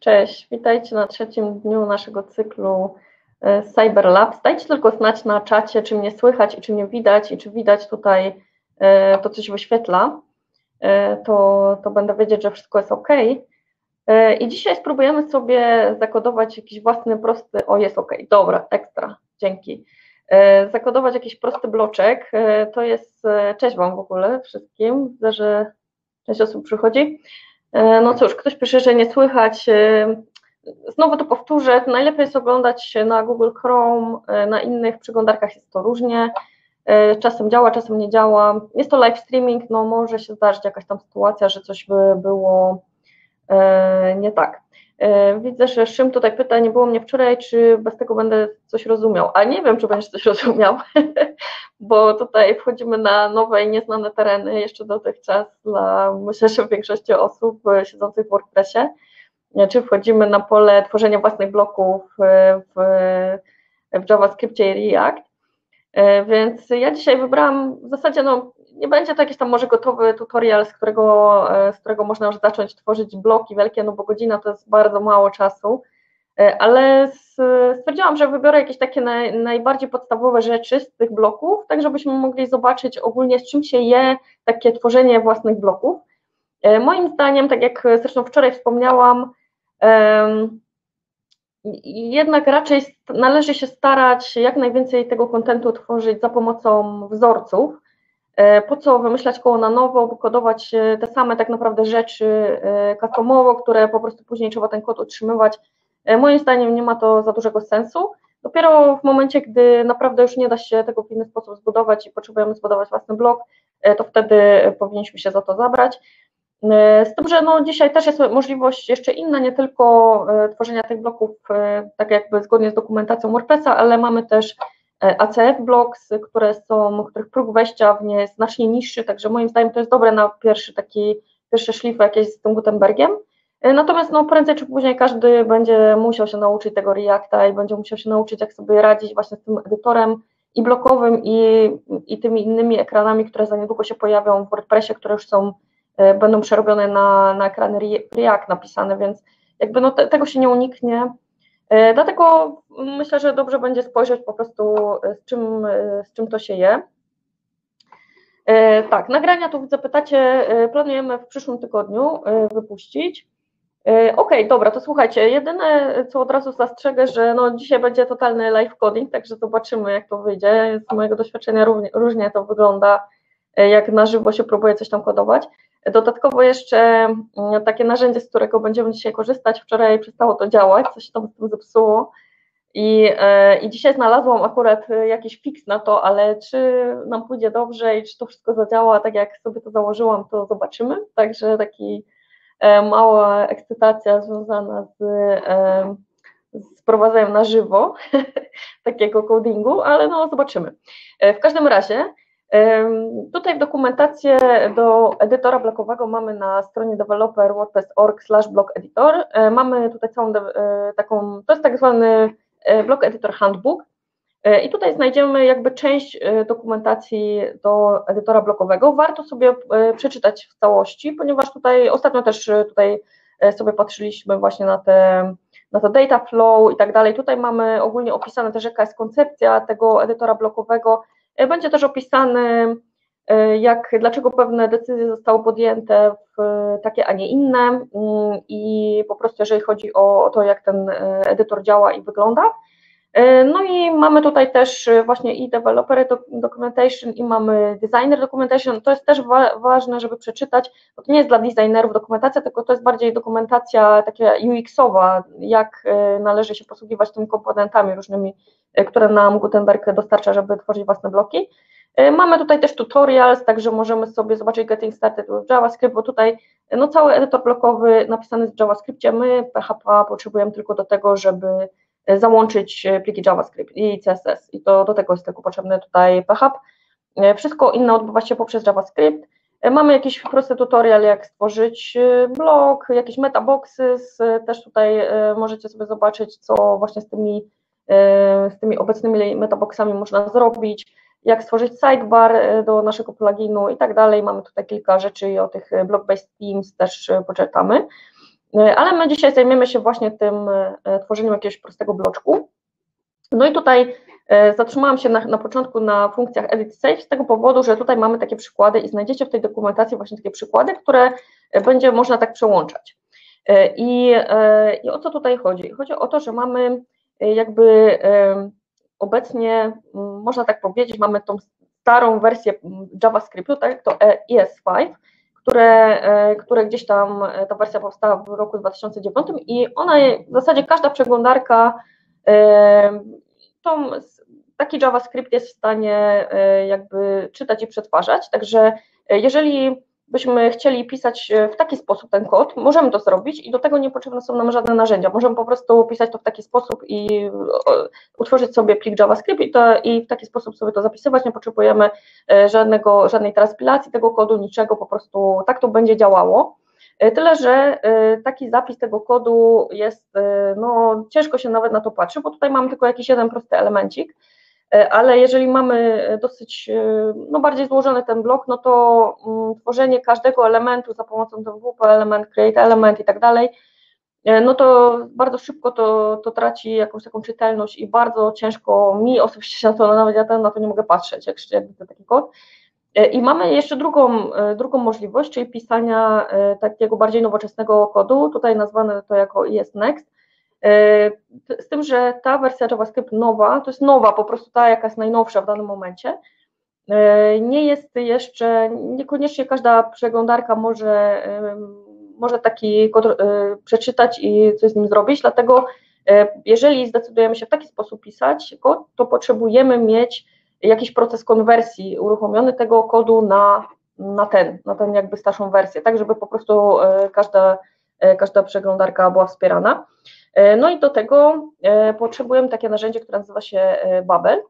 cześć. Witajcie na trzecim dniu naszego cyklu e, Cyber Labs. Dajcie tylko znać na czacie, czy mnie słychać i czy mnie widać i czy widać tutaj e, to, co się wyświetla. E, to, to będę wiedzieć, że wszystko jest ok. I dzisiaj spróbujemy sobie zakodować jakiś własny prosty, o jest ok, dobra, ekstra, dzięki. Zakodować jakiś prosty bloczek, to jest, cześć Wam w ogóle wszystkim, widzę, że część osób przychodzi. E, no cóż, ktoś pisze, że nie słychać. E, znowu to powtórzę, najlepiej jest oglądać na Google Chrome, e, na innych przeglądarkach jest to różnie. Czasem działa, czasem nie działa. Jest to live streaming, no może się zdarzyć jakaś tam sytuacja, że coś by było nie tak. Widzę, że Szym tutaj pyta, nie było mnie wczoraj, czy bez tego będę coś rozumiał. A nie wiem, czy będziesz coś rozumiał, bo tutaj wchodzimy na nowe i nieznane tereny jeszcze dotychczas dla, myślę, że większości osób siedzących w WordPressie, czy wchodzimy na pole tworzenia własnych bloków w, w JavaScriptie i React, więc ja dzisiaj wybrałam w zasadzie, no nie będzie to jakiś tam może gotowy tutorial, z którego, z którego można już zacząć tworzyć bloki wielkie, no bo godzina to jest bardzo mało czasu, E, ale stwierdziłam, że wybiorę jakieś takie naj, najbardziej podstawowe rzeczy z tych bloków, tak żebyśmy mogli zobaczyć ogólnie z czym się je takie tworzenie własnych bloków. E, moim zdaniem, tak jak zresztą wczoraj wspomniałam, jednak raczej należy się starać jak najwięcej tego kontentu tworzyć za pomocą wzorców. E, po co wymyślać koło na nowo, kodować te same tak naprawdę rzeczy customowo, które po prostu później trzeba ten kod utrzymywać E, moim zdaniem nie ma to za dużego sensu. Dopiero w momencie, gdy naprawdę już nie da się tego w inny sposób zbudować i potrzebujemy zbudować własny blog, e, to wtedy powinniśmy się za to zabrać. E, z tym, że no dzisiaj też jest możliwość jeszcze inna, nie tylko tworzenia tych bloków tak jakby zgodnie z dokumentacją WordPressa, ale mamy też ACF Blocks, które są, których próg wejścia w nie jest znacznie niższy, także moim zdaniem to jest dobre na pierwszy taki, pierwsze szlify jakieś z tym Gutenbergiem. E, natomiast no, prędzej czy później każdy będzie musiał się nauczyć tego Reacta i będzie musiał się nauczyć, jak sobie radzić właśnie z tym edytorem i blokowym, i, i tymi innymi ekranami, które za niedługo się pojawią w WordPressie, które już są, e, będą przerobione na, na ekrany React napisane, więc jakby no te, tego się nie uniknie. E, dlatego myślę, że dobrze będzie spojrzeć po prostu z czym, z czym to się je. Tak, nagrania tu widzę, pytacie, planujemy w przyszłym tygodniu wypuścić. E, okej, okay, dobra, to słuchajcie, jedyne co od razu zastrzegę, że no dzisiaj będzie totalny live coding, także zobaczymy jak to wyjdzie. Z mojego doświadczenia różnie, różnie to wygląda, e, jak na żywo się próbuje coś tam kodować. Dodatkowo jeszcze mm, takie narzędzie, z którego będziemy dzisiaj korzystać, wczoraj przestało to działać, coś tam z tym zepsuło. I, e, i dzisiaj znalazłam akurat jakiś fix na to, ale czy nam pójdzie dobrze i czy to wszystko zadziała tak jak sobie to założyłam, to zobaczymy, także taki E, mała ekscytacja związana z, e, z prowadzeniem na żywo takiego codingu, ale no zobaczymy. E, w każdym razie Tutaj w dokumentację do edytora blokowego mamy na stronie developer slash block editor. Mamy tutaj całą taką, to jest tak zwany block editor handbook, E, I tutaj znajdziemy jakby część e, dokumentacji do edytora blokowego. Warto sobie e, przeczytać w całości, ponieważ tutaj ostatnio też tutaj sobie patrzyliśmy właśnie na te, na to data flow i tak dalej. Tutaj mamy ogólnie opisane też jaka jest koncepcja tego edytora blokowego. Będzie też opisany jak, dlaczego pewne decyzje zostały podjęte w takie, a nie inne mm, i po prostu jeżeli chodzi o to, jak ten edytor działa i wygląda. E, no i mamy tutaj też e, właśnie i developer documentation i mamy designer documentation. To jest też wa ważne, żeby przeczytać, bo to nie jest dla designerów dokumentacja, tylko to jest bardziej dokumentacja taka UX-owa, jak e, należy się posługiwać tymi komponentami różnymi, które nam Gutenberg dostarcza, żeby tworzyć własne bloki. Mamy tutaj też tutorials, także możemy sobie zobaczyć Getting Started with JavaScript, bo tutaj no, cały edytor blokowy napisany w JavaScriptie, my PHP potrzebujemy tylko do tego, żeby załączyć pliki JavaScript i CSS i to do tego jest tylko potrzebny tutaj PHP. Wszystko inne odbywa się poprzez JavaScript. Mamy jakiś prosty tutorial, jak stworzyć blog, jakieś metaboxy, też tutaj e, możecie sobie zobaczyć, co właśnie z tymi, e, z tymi obecnymi metaboxami można zrobić, jak stworzyć sidebar e, do naszego pluginu i tak dalej. Mamy tutaj kilka rzeczy i o tych blog-based themes też poczytamy. Ale my dzisiaj zajmiemy się właśnie tym tworzeniem jakiegoś prostego bloczku. No i tutaj zatrzymałam się na, na początku na funkcjach edit save z tego powodu, że tutaj mamy takie przykłady i znajdziecie w tej dokumentacji właśnie takie przykłady, które będzie można tak przełączać. I, I o co tutaj chodzi? Chodzi o to, że mamy jakby obecnie, można tak powiedzieć, mamy tą starą wersję JavaScriptu, tak, to ES5, które, e, które gdzieś tam, e, ta wersja powstała w roku 2009 i ona, w zasadzie każda przeglądarka, tą, taki JavaScript jest w stanie e, jakby czytać i przetwarzać, także jeżeli byśmy chcieli pisać w taki sposób ten kod, możemy to zrobić i do tego nie potrzebne są nam żadne narzędzia. Możemy po prostu pisać to w taki sposób i utworzyć sobie plik JavaScript i, to, i w taki sposób sobie to zapisywać. Nie potrzebujemy e, żadnego, żadnej transpilacji tego kodu, niczego, po prostu tak to będzie działało. E, tyle, że e, taki zapis tego kodu jest, no ciężko się nawet na to patrzy, bo tutaj mamy tylko jakiś jeden prosty elemencik, E, ale jeżeli mamy dosyć e, no, bardziej złożony ten blok, no to mm, tworzenie każdego elementu za pomocą WP element, create element i tak dalej, e, no to bardzo szybko to, to traci jakąś taką czytelność i bardzo ciężko mi osobiście się na to, nawet ja na to nie mogę patrzeć, jak, jak taki kod. I mamy jeszcze drugą, drugą możliwość, czyli pisania takiego bardziej nowoczesnego kodu, tutaj nazwane to jako ESNext, E, z tym, że ta wersja JavaScript nowa, to jest nowa, po prostu ta, jaka jest najnowsza w danym momencie, e, nie jest jeszcze, niekoniecznie każda przeglądarka może, może taki kod e, przeczytać i coś z nim zrobić, dlatego jeżeli zdecydujemy się w taki sposób pisać kod, to potrzebujemy mieć jakiś proces konwersji uruchomiony tego kodu na, na ten, na ten jakby starszą wersję, tak żeby po prostu każda, każda przeglądarka była wspierana. E, no i do tego e, potrzebujemy takie narzędzie, które nazywa się e, Babel.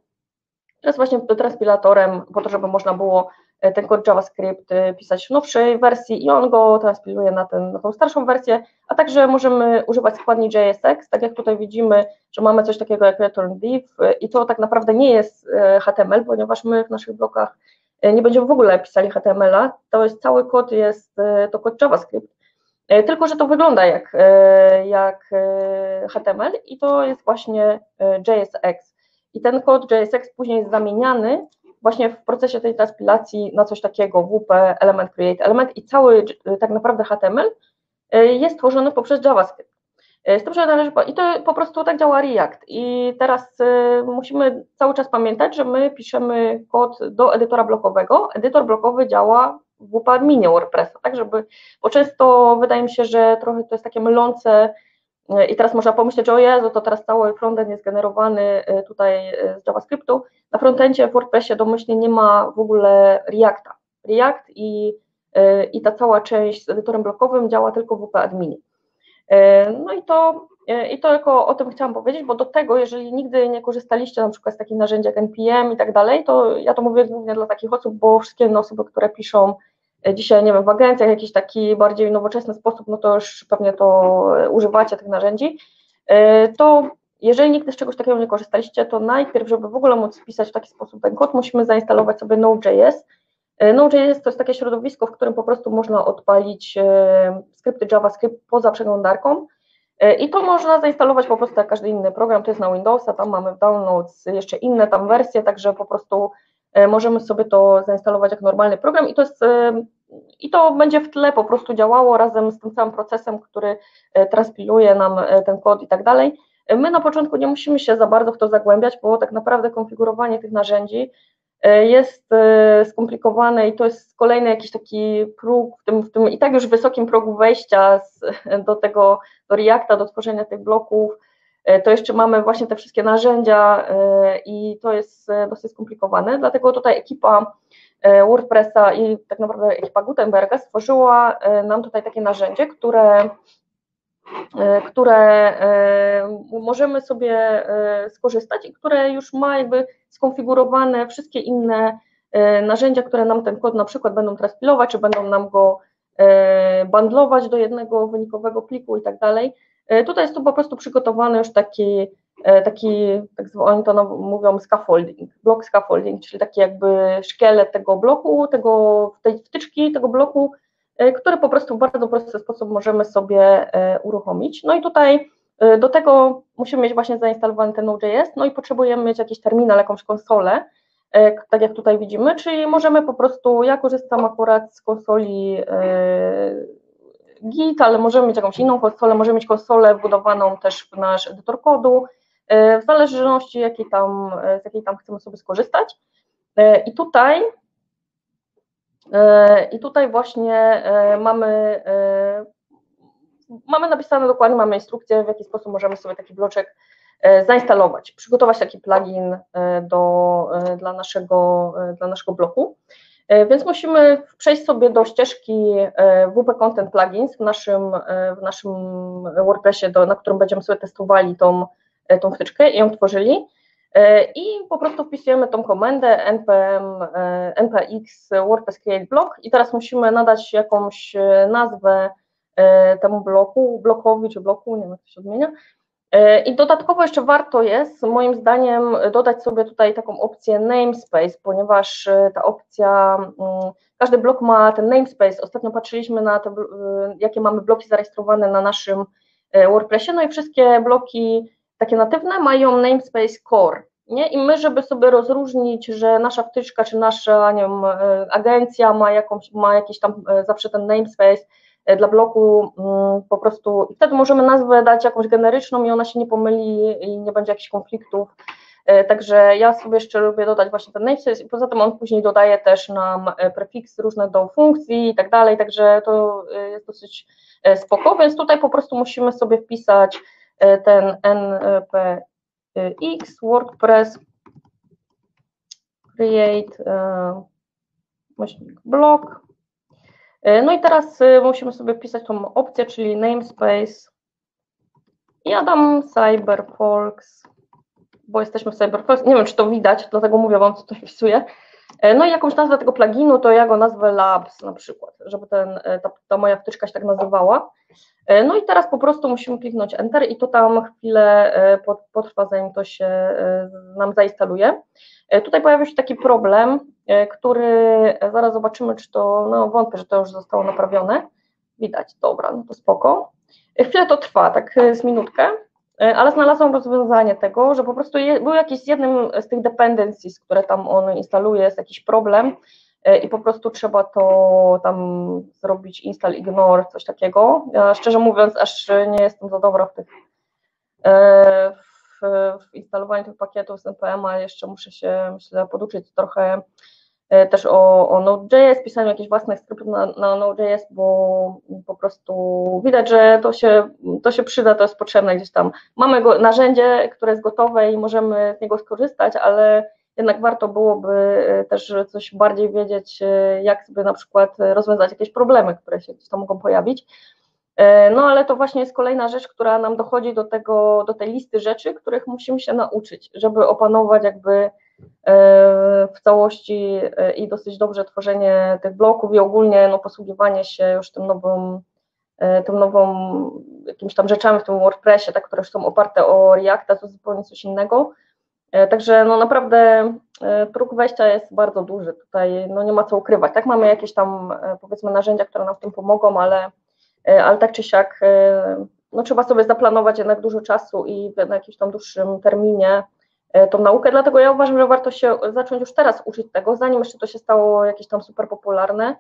To jest właśnie transpilatorem po to, żeby można było ten kod JavaScript pisać w nowszej wersji i on go transpiluje na, ten, na tą starszą wersję, a także możemy używać składni JSX, tak jak tutaj widzimy, że mamy coś takiego jak return div i to tak naprawdę nie jest HTML, ponieważ my w naszych blokach nie będziemy w ogóle pisali HTML-a, to jest cały kod, jest to kod JavaScript, tylko, że to wygląda jak, e, jak e, HTML i to jest właśnie JSX. I ten kod JSX później jest zamieniany właśnie w procesie tej transpilacji na coś takiego, WP, element, create element i cały tak naprawdę HTML jest tworzony poprzez JavaScript. Z tym, że należy, i to po prostu tak działa React. I teraz musimy cały czas pamiętać, że my piszemy kod do edytora blokowego. Edytor blokowy działa w adminie WordPressa, tak, żeby, bo często wydaje mi się, że trochę to jest takie mylące e, i teraz można pomyśleć, że o Jezu, to teraz cały frontend jest generowany e, tutaj e, z JavaScriptu. Na frontendzie w WordPressie domyślnie nie ma w ogóle Reacta. React i, i ta cała część z edytorem blokowym działa tylko w WP adminie. No i to, i to tylko o tym chciałam powiedzieć, bo do tego, jeżeli nigdy nie korzystaliście na przykład z takich narzędzi jak NPM i tak dalej, to ja to mówię głównie dla takich osób, bo wszystkie inne osoby, które piszą E, dzisiaj, nie wiem, w agencjach jakiś taki bardziej nowoczesny sposób, no to już pewnie to e, używacie tych narzędzi, e, to jeżeli nigdy z czegoś takiego nie korzystaliście, to najpierw, żeby w ogóle móc wpisać w taki sposób ten kod, musimy zainstalować sobie Node.js. Node.js to jest takie środowisko, w którym po prostu można odpalić skrypty JavaScript poza przeglądarką i to można zainstalować po prostu jak każdy inny program, to jest na Windowsa, tam mamy w downloads jeszcze inne tam wersje, także po prostu E, możemy sobie to zainstalować jak normalny program i to jest e, i to będzie w tle po prostu działało razem z tym całym procesem, który e, transpiluje nam ten kod i tak dalej. My na początku nie musimy się za bardzo w to zagłębiać, bo tak naprawdę konfigurowanie tych narzędzi jest skomplikowane i to jest kolejny jakiś taki próg w tym, w tym i tak już wysokim progu wejścia z, do tego, do Reacta, do tworzenia tych bloków, E, to jeszcze mamy właśnie te wszystkie narzędzia e, i to jest e, dosyć skomplikowane, dlatego tutaj ekipa WordPressa i tak naprawdę ekipa Gutenberga stworzyła nam tutaj takie narzędzie, które, które możemy sobie skorzystać i które już ma jakby skonfigurowane wszystkie inne narzędzia, które nam ten kod na przykład będą transpilować, czy będą nam go bundlować do jednego wynikowego pliku i tak dalej. E, tutaj jest to po prostu przygotowany już taki, e, taki tak oni to mówią scaffolding, blok scaffolding, czyli taki jakby szkielet tego bloku, tego, tej wtyczki, tego bloku, który po prostu w bardzo prosty sposób możemy sobie uruchomić. No i tutaj do tego musimy mieć właśnie zainstalowany ten Node.js, no i potrzebujemy mieć jakiś terminal, jakąś konsolę, tak jak tutaj widzimy, czyli możemy po prostu, ja korzystam akurat z konsoli Git, ale możemy mieć jakąś inną konsolę, możemy mieć konsolę wbudowaną też w nasz edytor kodu, w zależności jakiej tam, z jakiej tam chcemy sobie skorzystać. I tutaj i tutaj właśnie mamy, mamy napisane dokładnie, mamy instrukcję, w jaki sposób możemy sobie taki bloczek zainstalować, przygotować taki plugin do, dla, naszego, dla naszego bloku. Więc musimy przejść sobie do ścieżki WP Content Plugins w naszym, w naszym WordPressie, do, na którym będziemy sobie testowali tą, tą wtyczkę i ją tworzyli. I po prostu wpisujemy tą komendę npm npx WordPress create block i teraz musimy nadać jakąś nazwę temu bloku, blokowi czy bloku, nie wiem jak to się odmienia. I dodatkowo jeszcze warto jest, moim zdaniem, dodać sobie tutaj taką opcję namespace, ponieważ ta opcja, każdy blok ma ten namespace. Ostatnio patrzyliśmy na te, jakie mamy bloki zarejestrowane na naszym WordPressie, no i wszystkie bloki takie natywne mają namespace core. Nie? I my, żeby sobie rozróżnić, że nasza wtyczka czy nasza nie wiem, agencja ma, jakąś, ma jakiś tam zawsze ten namespace dla bloku mm, po prostu, wtedy możemy nazwę dać jakąś generyczną i ona się nie pomyli i nie będzie jakichś konfliktów. Także ja sobie jeszcze lubię dodać właśnie ten namespace i poza tym on później dodaje też nam prefiksy różne do funkcji i tak dalej, także to jest dosyć spoko, więc tutaj po prostu musimy sobie wpisać ten npx WordPress create blog. No i teraz musimy sobie wpisać tą opcję, czyli namespace. Ja dam CyberFolks, bo jesteśmy w CyberFolks. Nie wiem, czy to widać, dlatego mówię Wam, co to wpisuję. No i jakąś nazwę tego pluginu, to ja go nazwę Labs na przykład, żeby ten, ta, ta moja wtyczka się tak nazywała. No i teraz po prostu musimy kliknąć Enter i to tam chwilę potrwa, zanim to się nam zainstaluje. Tutaj pojawił się taki problem, który zaraz zobaczymy, czy to, no wątpię, że to już zostało naprawione. Widać, dobra, no to spoko. Chwilę to trwa, tak z minutkę, ale znalazłam rozwiązanie tego, że po prostu je, był jakiś z jednym z tych dependencies, które tam on instaluje, jest jakiś problem, i po prostu trzeba to tam zrobić install ignore, coś takiego. Ja szczerze mówiąc, aż nie jestem za dobra w tych w, w instalowaniu tych pakietów z npm, a jeszcze muszę się myślę poduczyć trochę też o, o Node.js, pisaniu jakichś własnych skryptów na, na Node.js, bo po prostu widać, że to się, to się przyda, to jest potrzebne gdzieś tam. Mamy go, narzędzie, które jest gotowe i możemy z niego skorzystać, ale jednak warto byłoby e, też coś bardziej wiedzieć, e, jak sobie na przykład rozwiązać jakieś problemy, które się gdzieś tam mogą pojawić. E, no ale to właśnie jest kolejna rzecz, która nam dochodzi do tego, do tej listy rzeczy, których musimy się nauczyć, żeby opanować jakby w całości i dosyć dobrze tworzenie tych bloków i ogólnie no, posługiwanie się już tym nową, tym nową jakimiś tam rzeczami w tym WordPressie, tak, które są oparte o Reacta, to zupełnie coś innego. E, także no naprawdę e, próg wejścia jest bardzo duży, tutaj no nie ma co ukrywać. Tak mamy jakieś tam e, powiedzmy narzędzia, które nam w tym pomogą, ale, ale tak czy siak no trzeba sobie zaplanować jednak dużo czasu i na jakimś tam dłuższym terminie tą naukę, dlatego ja uważam, że warto się zacząć już teraz uczyć tego, zanim jeszcze to się stało jakieś tam super popularne,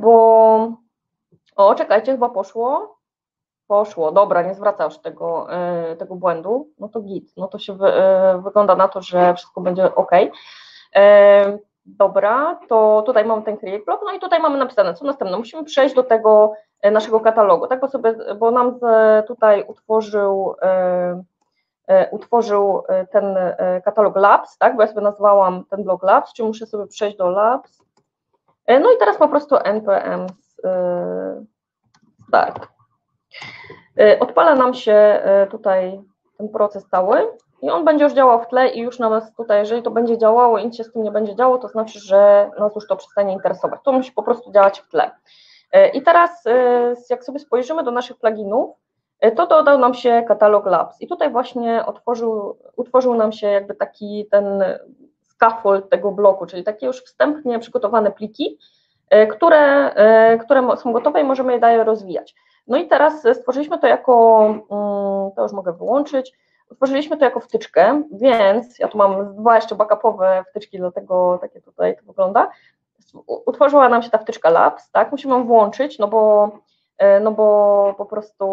bo o, czekajcie, chyba poszło, Poszło, dobra, nie zwraca już tego, e, tego błędu, no to git, no to się wy, e, wygląda na to, że wszystko będzie ok. E, dobra, to tutaj mamy ten create block, no i tutaj mamy napisane, co następne, musimy przejść do tego naszego katalogu, tak, bo, sobie, bo nam tutaj utworzył, utworzył ten katalog Labs, tak, bo ja sobie nazwałam ten blok Labs, czyli muszę sobie przejść do Labs, no i teraz po prostu npm start. Odpala nam się tutaj ten proces cały i on będzie już działał w tle i już nas tutaj, jeżeli to będzie działało i nic się z tym nie będzie działo, to znaczy, że nas już to przestanie interesować. To musi po prostu działać w tle. I teraz, jak sobie spojrzymy do naszych pluginów, to dodał nam się katalog Labs i tutaj właśnie otworzył, utworzył nam się jakby taki ten scaffold tego bloku, czyli takie już wstępnie przygotowane pliki, które, które są gotowe i możemy je dalej rozwijać. No i teraz stworzyliśmy to jako, mm, to już mogę wyłączyć, stworzyliśmy to jako wtyczkę, więc ja tu mam dwa jeszcze backupowe wtyczki, dlatego takie tutaj to wygląda. Utworzyła nam się ta wtyczka Labs, tak, musimy ją włączyć, no bo, e, no bo po prostu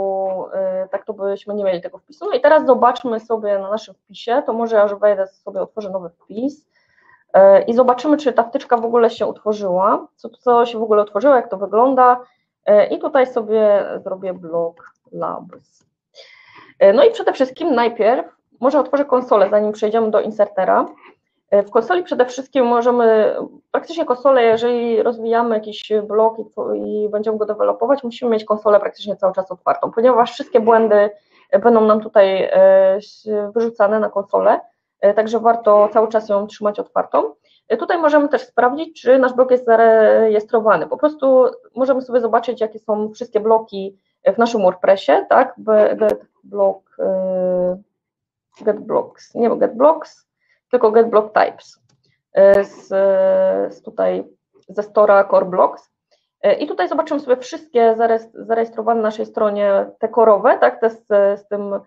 e, tak to byśmy nie mieli tego wpisu. No i teraz zobaczmy sobie na naszym wpisie, to może aż wejdę sobie, otworzę nowy wpis e, i zobaczymy, czy ta wtyczka w ogóle się utworzyła, co, co się w ogóle utworzyło, jak to wygląda i tutaj sobie zrobię blog Labs. E, no i przede wszystkim najpierw może otworzę konsolę, zanim przejdziemy do insertera. E, w konsoli przede wszystkim możemy, praktycznie konsolę, jeżeli rozwijamy jakiś blok i, i, będziemy go dewelopować, musimy mieć konsolę praktycznie cały czas otwartą, ponieważ wszystkie błędy będą nam tutaj e, wyrzucane na konsolę, także warto cały czas ją trzymać otwartą. Tutaj możemy też sprawdzić, czy nasz blok jest zarejestrowany. Po prostu możemy sobie zobaczyć, jakie są wszystkie bloki w naszym WordPressie, tak, get block, get blocks, nie get blocks, tylko get block types y, z, z tutaj ze Stora Core Blocks. Y, I tutaj zobaczymy sobie wszystkie zarejestrowane na naszej stronie te korowe, tak, te z, z tym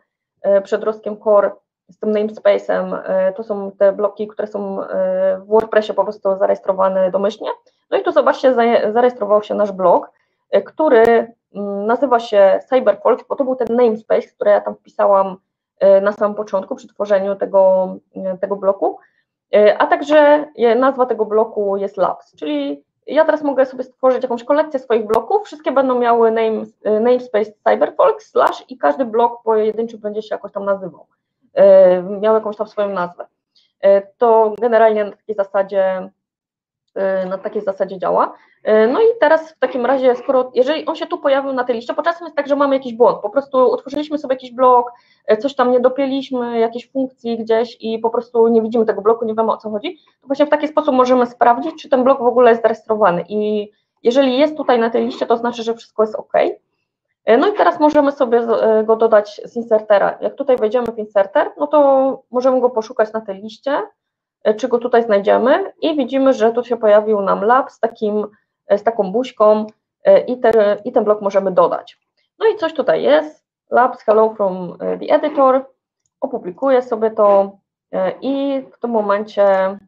przedrostkiem core, z tym namespace'em, to są te bloki, które są w WordPressie po prostu zarejestrowane domyślnie. No i tu zobaczcie, zarejestrował się nasz blok, który Mm, nazywa się Cyberfolk, bo to był ten namespace, który ja tam wpisałam na samym początku przy tworzeniu tego, e, tego bloku, e, a także nazwa tego bloku jest Labs, czyli ja teraz mogę sobie stworzyć jakąś kolekcję swoich bloków, wszystkie będą miały name, namespace Cyberfolk slash i każdy blok pojedynczy będzie się jakoś tam nazywał, miał jakąś tam swoją nazwę. To generalnie na takiej zasadzie na takiej zasadzie działa. E, no i teraz w takim razie, skoro, jeżeli on się tu pojawił na tej liście, bo czasem jest tak, że mamy jakiś błąd, po prostu utworzyliśmy sobie jakiś blok, e, coś tam nie dopięliśmy, jakieś funkcji gdzieś i po prostu nie widzimy tego bloku, nie wiemy o co chodzi, to właśnie w taki sposób możemy sprawdzić, czy ten blok w ogóle jest zarejestrowany i jeżeli jest tutaj na tej liście, to znaczy, że wszystko jest ok. No i teraz możemy sobie go dodać z insertera. Jak tutaj wejdziemy w inserter, no to możemy go poszukać na tej liście, czy go tutaj znajdziemy i widzimy, że tu się pojawił nam lab z takim E, z taką buźką e, i, te, i ten blok możemy dodać. No i coś tutaj jest, labs hello from e, the editor, opublikuję sobie to i w tym momencie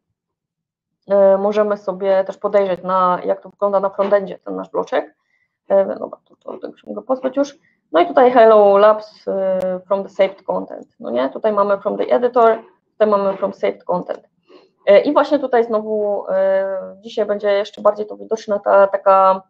możemy sobie też podejrzeć na, jak to wygląda na frontendzie ten nasz bloczek. Dobra, to, to, to musimy go pozbyć już. No i tutaj hello labs from the saved content. No nie, tutaj mamy from the editor, tutaj mamy from saved content. E, I właśnie tutaj znowu e, dzisiaj będzie jeszcze bardziej to widoczna ta taka,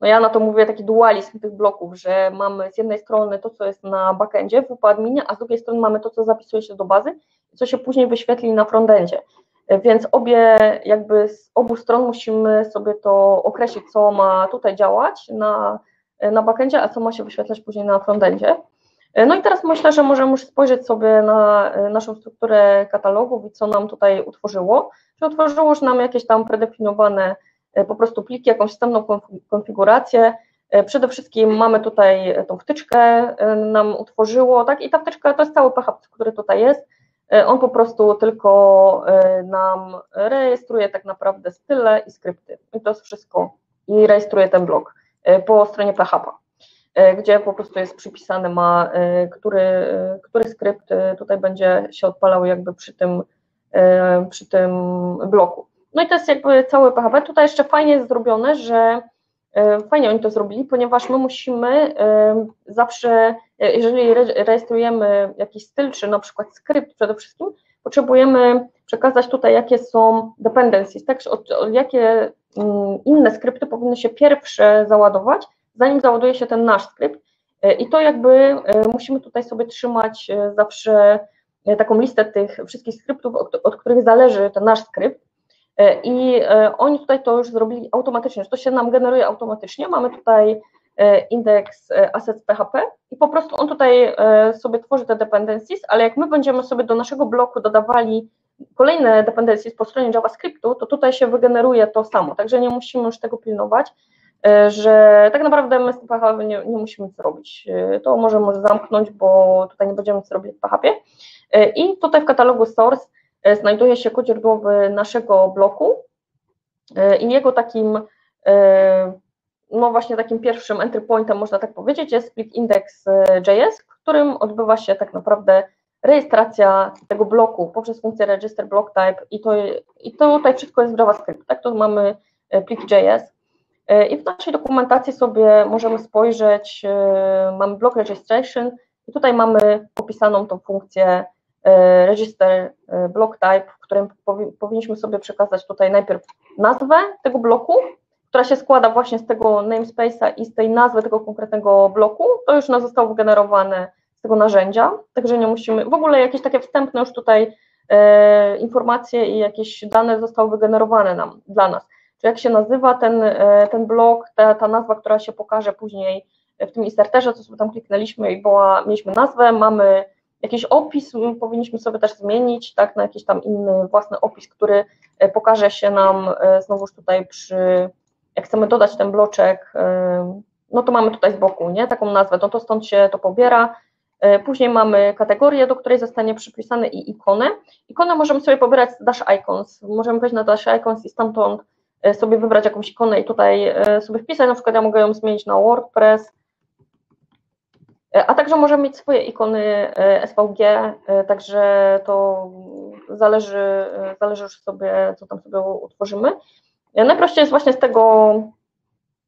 no ja na to mówię taki dualizm tych bloków, że mamy z jednej strony to, co jest na backendzie w adminie, a z drugiej strony mamy to, co zapisuje się do bazy, co się później wyświetli na frontendzie. E, więc obie, jakby z obu stron musimy sobie to określić, co ma tutaj działać na, na backendzie, a co ma się wyświetlać później na frontendzie. E, no i teraz myślę, że możemy już spojrzeć sobie na e, naszą strukturę katalogów i co nam tutaj utworzyło. Czy utworzyło już nam jakieś tam predefiniowane e, po prostu pliki, jakąś wstępną konfigurację. Przede wszystkim mamy tutaj tą wtyczkę, nam utworzyło, tak, i ta wtyczka to jest cały PHP, który tutaj jest. On po prostu tylko nam rejestruje tak naprawdę style i skrypty. I to jest wszystko. I rejestruje ten blok po stronie PHP. E, gdzie po prostu jest przypisane ma, e, który, e, który skrypt tutaj będzie się odpalał jakby przy tym, przy tym bloku. No i to jest jakby cały PHP. Tutaj jeszcze fajnie jest zrobione, że fajnie oni to zrobili, ponieważ my musimy zawsze, jeżeli rejestrujemy jakiś styl, czy na przykład skrypt przede wszystkim, potrzebujemy przekazać tutaj, jakie są dependencies, tak, jakie mm, inne skrypty powinny się pierwsze załadować, zanim załaduje się ten nasz skrypt. E, I to jakby e, musimy tutaj sobie trzymać e, zawsze taką listę tych wszystkich skryptów, od których zależy ten nasz skrypt. I oni tutaj to już zrobili automatycznie, to się nam generuje automatycznie. Mamy tutaj indeks assets PHP i po prostu on tutaj sobie tworzy te dependencies, ale jak my będziemy sobie do naszego bloku dodawali kolejne dependencies po stronie JavaScriptu, to tutaj się wygeneruje to samo, także nie musimy już tego pilnować. E, że tak naprawdę my z PHP nie, nie musimy nic robić. E, to możemy zamknąć, bo tutaj nie będziemy nic robić w PHP. E, I tutaj w katalogu source znajduje się kod źródłowy naszego bloku i jego takim no właśnie takim pierwszym entry pointem, można tak powiedzieć, jest plik index.js, w którym odbywa się tak naprawdę rejestracja tego bloku poprzez funkcję register block type i to, i to tutaj wszystko jest w JavaScript, tak, to mamy plik JS i w naszej dokumentacji sobie możemy spojrzeć, mamy block registration i tutaj mamy opisaną tą funkcję E, register e, block type, w którym powinniśmy sobie przekazać tutaj najpierw nazwę tego bloku, która się składa właśnie z tego namespace'a i z tej nazwy tego konkretnego bloku, to już nas zostało wygenerowane z tego narzędzia, także nie musimy, w ogóle jakieś takie wstępne już tutaj e, informacje i jakieś dane zostały wygenerowane nam, dla nas. Czyli jak się nazywa ten, e, ten blok, ta, ta nazwa, która się pokaże później w tym inserterze, co sobie tam kliknęliśmy i była, mieliśmy nazwę, mamy Jakiś opis powinniśmy sobie też zmienić, tak, na jakiś tam inny własny opis, który e, pokaże się nam e, znowuż tutaj przy, jak chcemy dodać ten bloczek, e, no to mamy tutaj z boku, nie, taką nazwę, no to stąd się to pobiera, Później mamy kategorię, do której zostanie przypisane i ikonę. Ikonę możemy sobie pobierać z Dash Icons. Możemy wejść na Dash Icons i stamtąd sobie wybrać jakąś ikonę i tutaj sobie wpisać. Na przykład ja mogę ją zmienić na WordPress, E, a także możemy mieć swoje ikony e, SVG, e, także to zależy, zależy już sobie, co tam sobie utworzymy. Najprościej jest właśnie z tego,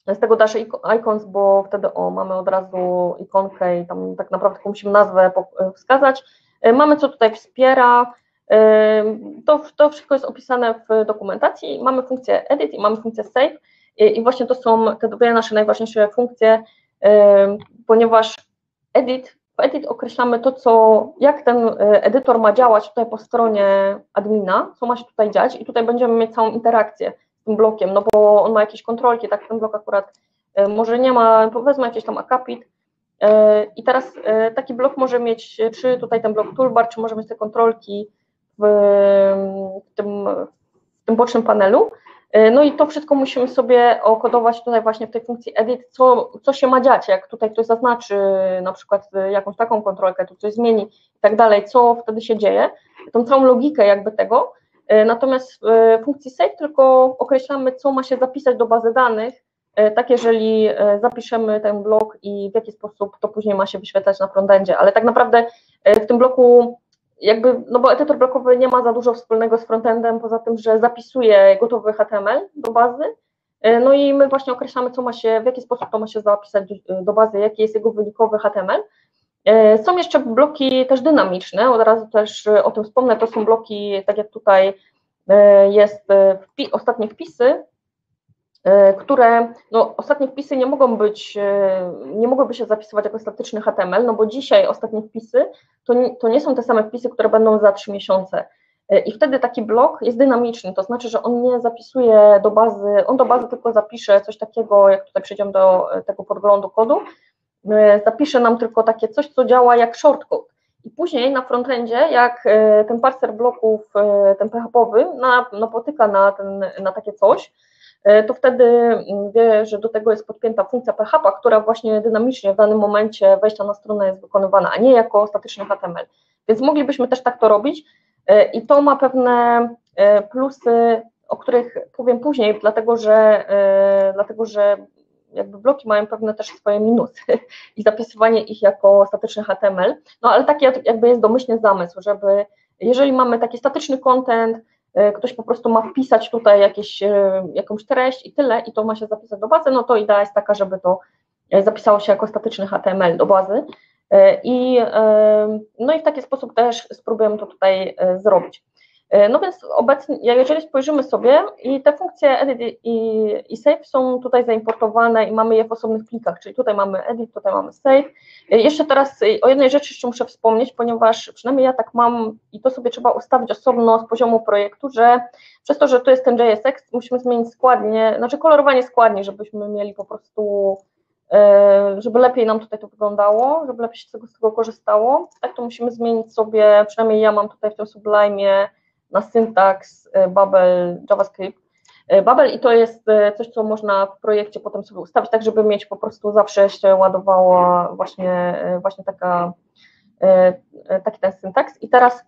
z tego Dash Icons, bo wtedy o, mamy od razu ikonkę i tam tak naprawdę musimy nazwę wskazać. Mamy co tutaj wspiera, to, to wszystko jest opisane w dokumentacji. Mamy funkcję edit i mamy funkcję save. I właśnie to są te dwie nasze najważniejsze funkcje, ponieważ edit, w edit określamy to, co, jak ten e, edytor ma działać tutaj po stronie admina, co ma się tutaj dziać. I tutaj będziemy mieć całą interakcję z tym blokiem, no bo on ma jakieś kontrolki, tak ten blok akurat e, może nie ma, powiedzmy jakieś tam akapit. E, i teraz taki blok może mieć, czy tutaj ten blok toolbar, czy może mieć te kontrolki w, tym, w tym bocznym panelu, E, no i to wszystko musimy sobie okodować tutaj właśnie w tej funkcji edit, co, co się ma dziać, jak tutaj ktoś zaznaczy na przykład jakąś taką kontrolkę, tu coś zmieni i tak dalej, co wtedy się dzieje, tą całą logikę jakby tego, e, natomiast w funkcji save tylko określamy, co ma się zapisać do bazy danych, e, tak jeżeli zapiszemy ten blok i w jaki sposób to później ma się wyświetlać na frontendzie, ale tak naprawdę w tym bloku jakby, no bo edytor blokowy nie ma za dużo wspólnego z frontendem, poza tym, że zapisuje gotowy HTML do bazy, e, no i my właśnie określamy, co ma się, w jaki sposób to ma się zapisać do bazy, jaki jest jego wynikowy HTML. E, są jeszcze bloki też dynamiczne, od razu też o tym wspomnę, to są bloki, tak jak tutaj e, jest ostatnie wpisy, E, które, no ostatnie wpisy nie mogą być, e, nie mogłyby się zapisywać jako statyczny HTML, no bo dzisiaj ostatnie wpisy to nie, to nie są te same wpisy, które będą za trzy miesiące. E, I wtedy taki blok jest dynamiczny, to znaczy, że on nie zapisuje do bazy, on do bazy tylko zapisze coś takiego, jak tutaj przejdziemy do tego podglądu kodu, zapisze nam tylko takie coś, co działa jak shortcode. I później na frontendzie, jak ten parser bloków, ten PHP-owy, napotyka na, ten, na takie coś, E, to wtedy mm, wie, że do tego jest podpięta funkcja PHP, która właśnie dynamicznie w danym momencie wejścia na stronę jest wykonywana, a nie jako statyczny HTML. Więc moglibyśmy też tak to robić e, i to ma pewne e, plusy, o których powiem później, dlatego że, dlatego że jakby bloki mają pewne też swoje minusy i zapisywanie ich jako statyczny HTML, no ale taki jakby jest domyślny zamysł, żeby jeżeli mamy taki statyczny content, E, ktoś po prostu ma wpisać tutaj jakieś, e, jakąś treść i tyle, i to ma się zapisać do bazy, no to idea jest taka, żeby to e, zapisało się jako statyczny HTML do bazy. I, no i w taki sposób też spróbujemy to tutaj zrobić. E, no więc obecnie, jeżeli spojrzymy sobie i te funkcje edit i, i save są tutaj zaimportowane i mamy je w osobnych plikach, czyli tutaj mamy edit, tutaj mamy save. E, jeszcze teraz o jednej rzeczy jeszcze muszę wspomnieć, ponieważ przynajmniej ja tak mam i to sobie trzeba ustawić osobno z poziomu projektu, że przez to, że to jest ten JSX, musimy zmienić składnie, znaczy kolorowanie składni, żebyśmy mieli po prostu e, żeby lepiej nam tutaj to wyglądało, żeby lepiej się z tego, z tego korzystało. Tak to musimy zmienić sobie, przynajmniej ja mam tutaj w tym Sublime na syntaks e, Babel JavaScript. E, Babel i to jest e, coś, co można w projekcie potem sobie ustawić, tak żeby mieć po prostu zawsze się ładowała właśnie, właśnie taka, taki ten syntaks. I teraz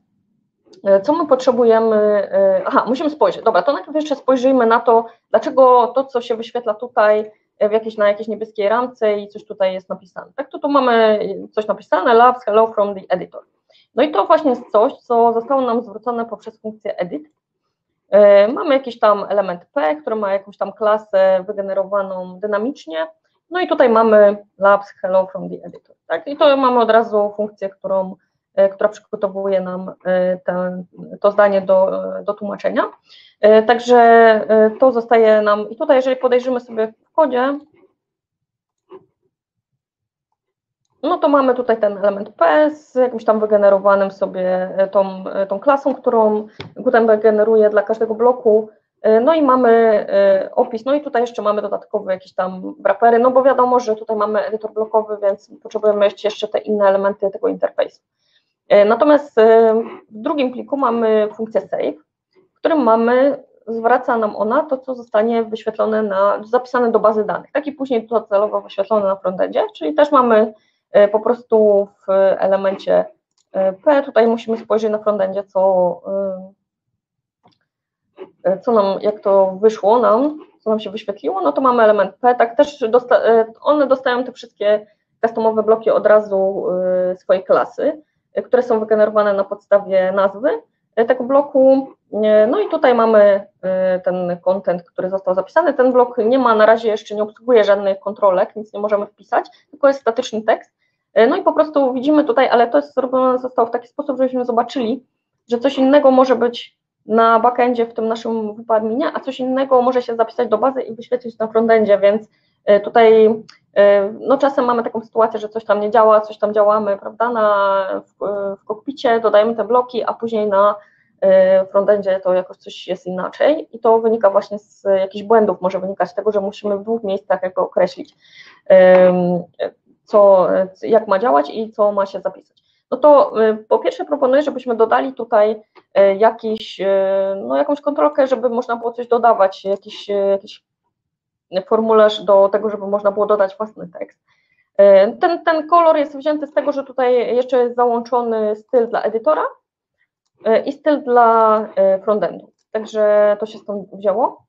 co my potrzebujemy? Aha, musimy spojrzeć. Dobra, to najpierw jeszcze spojrzyjmy na to, dlaczego to, co się wyświetla tutaj w jakiejś, na jakiejś niebieskiej ramce i coś tutaj jest napisane. Tak, to tu mamy coś napisane, labs, hello from the editor. No i to właśnie jest coś, co zostało nam zwrócone poprzez funkcję edit. Mamy jakiś tam element P, który ma jakąś tam klasę wygenerowaną dynamicznie, no i tutaj mamy labs hello from the editor, tak? I to mamy od razu funkcję, którą, e, która przygotowuje nam e, to zdanie do, do tłumaczenia. E, także to zostaje nam, i tutaj jeżeli podejrzymy sobie w kodzie, no to mamy tutaj ten element P z jakimś tam wygenerowanym sobie tą, tą klasą, którą Gutenberg generuje dla każdego bloku. E, no i mamy e, opis, no i tutaj jeszcze mamy dodatkowe jakieś tam wrapery, no bo wiadomo, że tutaj mamy edytor blokowy, więc potrzebujemy jeszcze, te inne elementy tego interfejsu. E, natomiast w drugim pliku mamy funkcję save, w którym mamy, zwraca nam ona to, co zostanie wyświetlone na, zapisane do bazy danych, tak i później to celowo wyświetlone na frontendzie, czyli też mamy po prostu w elemencie P, tutaj musimy spojrzeć na frontendzie, co E, co nam, jak to wyszło nam, co nam się wyświetliło, no to mamy element P, tak też dosta e, one dostają te wszystkie customowe bloki od razu e, swojej klasy, które są wygenerowane na podstawie nazwy tego bloku. No i tutaj mamy ten content, który został zapisany. Ten blok nie ma na razie jeszcze, nie obsługuje żadnych kontrolek, nic nie możemy wpisać, tylko jest statyczny tekst. No i po prostu widzimy tutaj, ale to jest zrobione zostało w taki sposób, żebyśmy zobaczyli, że coś innego może być na backendzie w tym naszym WP-adminie, a coś innego może się zapisać do bazy i wyświetlić na frontendzie, więc e, tutaj e, no czasem mamy taką sytuację, że coś tam nie działa, coś tam działamy, prawda, na, w, w kokpicie, dodajemy te bloki, a później na e, frontendzie to jakoś coś jest inaczej i to wynika właśnie z jakichś błędów, może wynikać z tego, że musimy w dwóch miejscach jako określić, co, jak ma działać i co ma się zapisać no to y, po pierwsze proponuję, żebyśmy dodali tutaj y, jakiś, y, no jakąś kontrolkę, żeby można było coś dodawać, jakiś, jakiś formularz do tego, żeby można było dodać własny tekst. Ten, ten kolor jest wzięty z tego, że tutaj jeszcze jest załączony styl dla edytora i styl dla frontendu. Także to się stąd wzięło.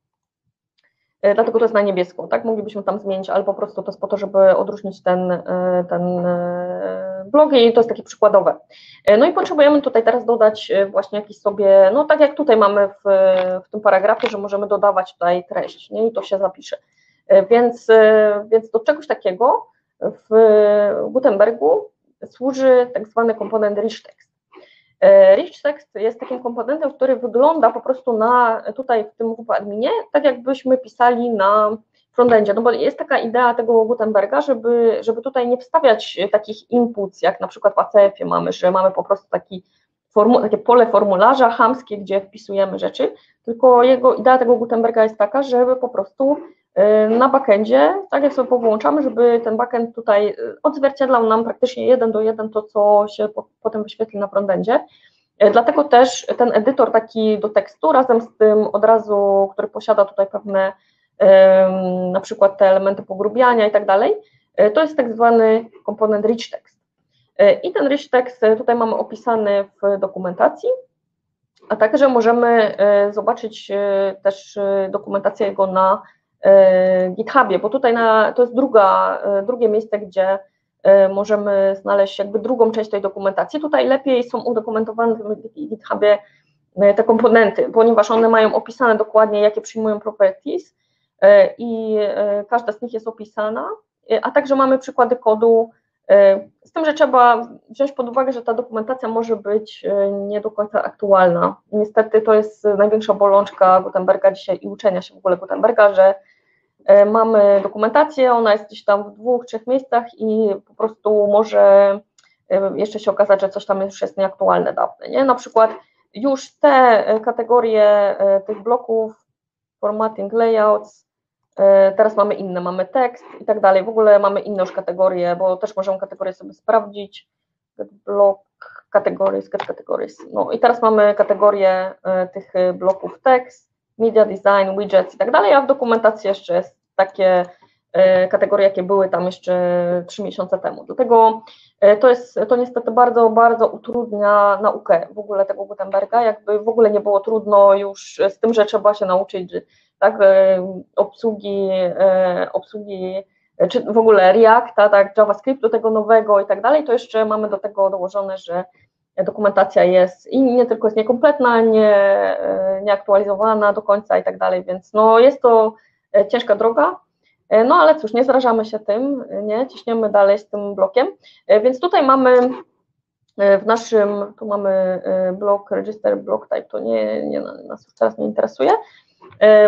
E, dlatego to jest na niebiesko, tak? Moglibyśmy tam zmienić, ale po prostu to jest po to, żeby odróżnić ten, e, ten e, blog i to jest takie przykładowe. No i potrzebujemy tutaj teraz dodać właśnie jakiś sobie, no tak jak tutaj mamy w, w tym paragrafie, że możemy dodawać tutaj treść, nie? I to się zapisze. Więc, więc do czegoś takiego w Gutenbergu służy tak zwany komponent rich text. E, rich text jest takim komponentem, który wygląda po prostu na tutaj w tym adminie, tak jakbyśmy pisali na frontendzie, no bo jest taka idea tego Gutenberga, żeby, żeby tutaj nie wstawiać takich inputs, jak na przykład w ACF-ie mamy, że mamy po prostu taki formu, takie pole formularza chamskie, gdzie wpisujemy rzeczy, tylko jego idea tego Gutenberga jest taka, żeby po prostu na backendzie, tak jak sobie połączamy, żeby ten backend tutaj y, odzwierciedlał nam praktycznie jeden do jeden to, co się potem wyświetli na frontendzie. Y, dlatego też ten edytor taki do tekstu razem z tym od razu, który posiada tutaj pewne na przykład te elementy pogrubiania i tak dalej, y, to jest tak zwany komponent rich text. I ten rich text tutaj mamy opisany w dokumentacji, a także możemy zobaczyć też dokumentację jego na GitHubie, bo tutaj na, to jest druga, e, drugie miejsce, gdzie e, możemy znaleźć jakby drugą część tej dokumentacji. Tutaj lepiej są udokumentowane w GitHubie te komponenty, ponieważ one mają opisane dokładnie, jakie przyjmują properties i każda z nich jest opisana, a także mamy przykłady kodu, z tym, że trzeba wziąć pod uwagę, że ta dokumentacja może być nie do końca aktualna. Niestety to jest największa bolączka Gutenberga dzisiaj i uczenia się w ogóle Gutenberga, że E, mamy dokumentację, ona jest gdzieś tam w dwóch, trzech miejscach i po prostu może jeszcze się okazać, że coś tam już jest nieaktualne dawne. Nie? Na przykład już te kategorie tych bloków, formatting, layouts, teraz mamy inne, mamy tekst i tak dalej, w ogóle mamy inne już kategorie, bo też możemy kategorie sobie sprawdzić, get block, categories, get categories, no i teraz mamy kategorie tych bloków tekst, media design, widgets i tak dalej, a w dokumentacji jeszcze jest takie kategorie, jakie były tam jeszcze trzy miesiące temu. Dlatego to jest, to niestety bardzo, bardzo utrudnia naukę w ogóle tego Gutenberga, jakby w ogóle nie było trudno już z tym, że trzeba się nauczyć, tak, obsługi, obsługi czy w ogóle Reacta, tak, JavaScript do tego nowego i tak dalej, to jeszcze mamy do tego dołożone, że dokumentacja jest i nie tylko jest niekompletna, nie, e, nieaktualizowana do końca i tak dalej, więc no jest to e, ciężka droga, e, no ale cóż, nie zrażamy się tym, nie, ciśniemy dalej z tym blokiem, więc tutaj mamy w naszym, tu mamy blok register block type, to nie, nie nas już teraz nie interesuje,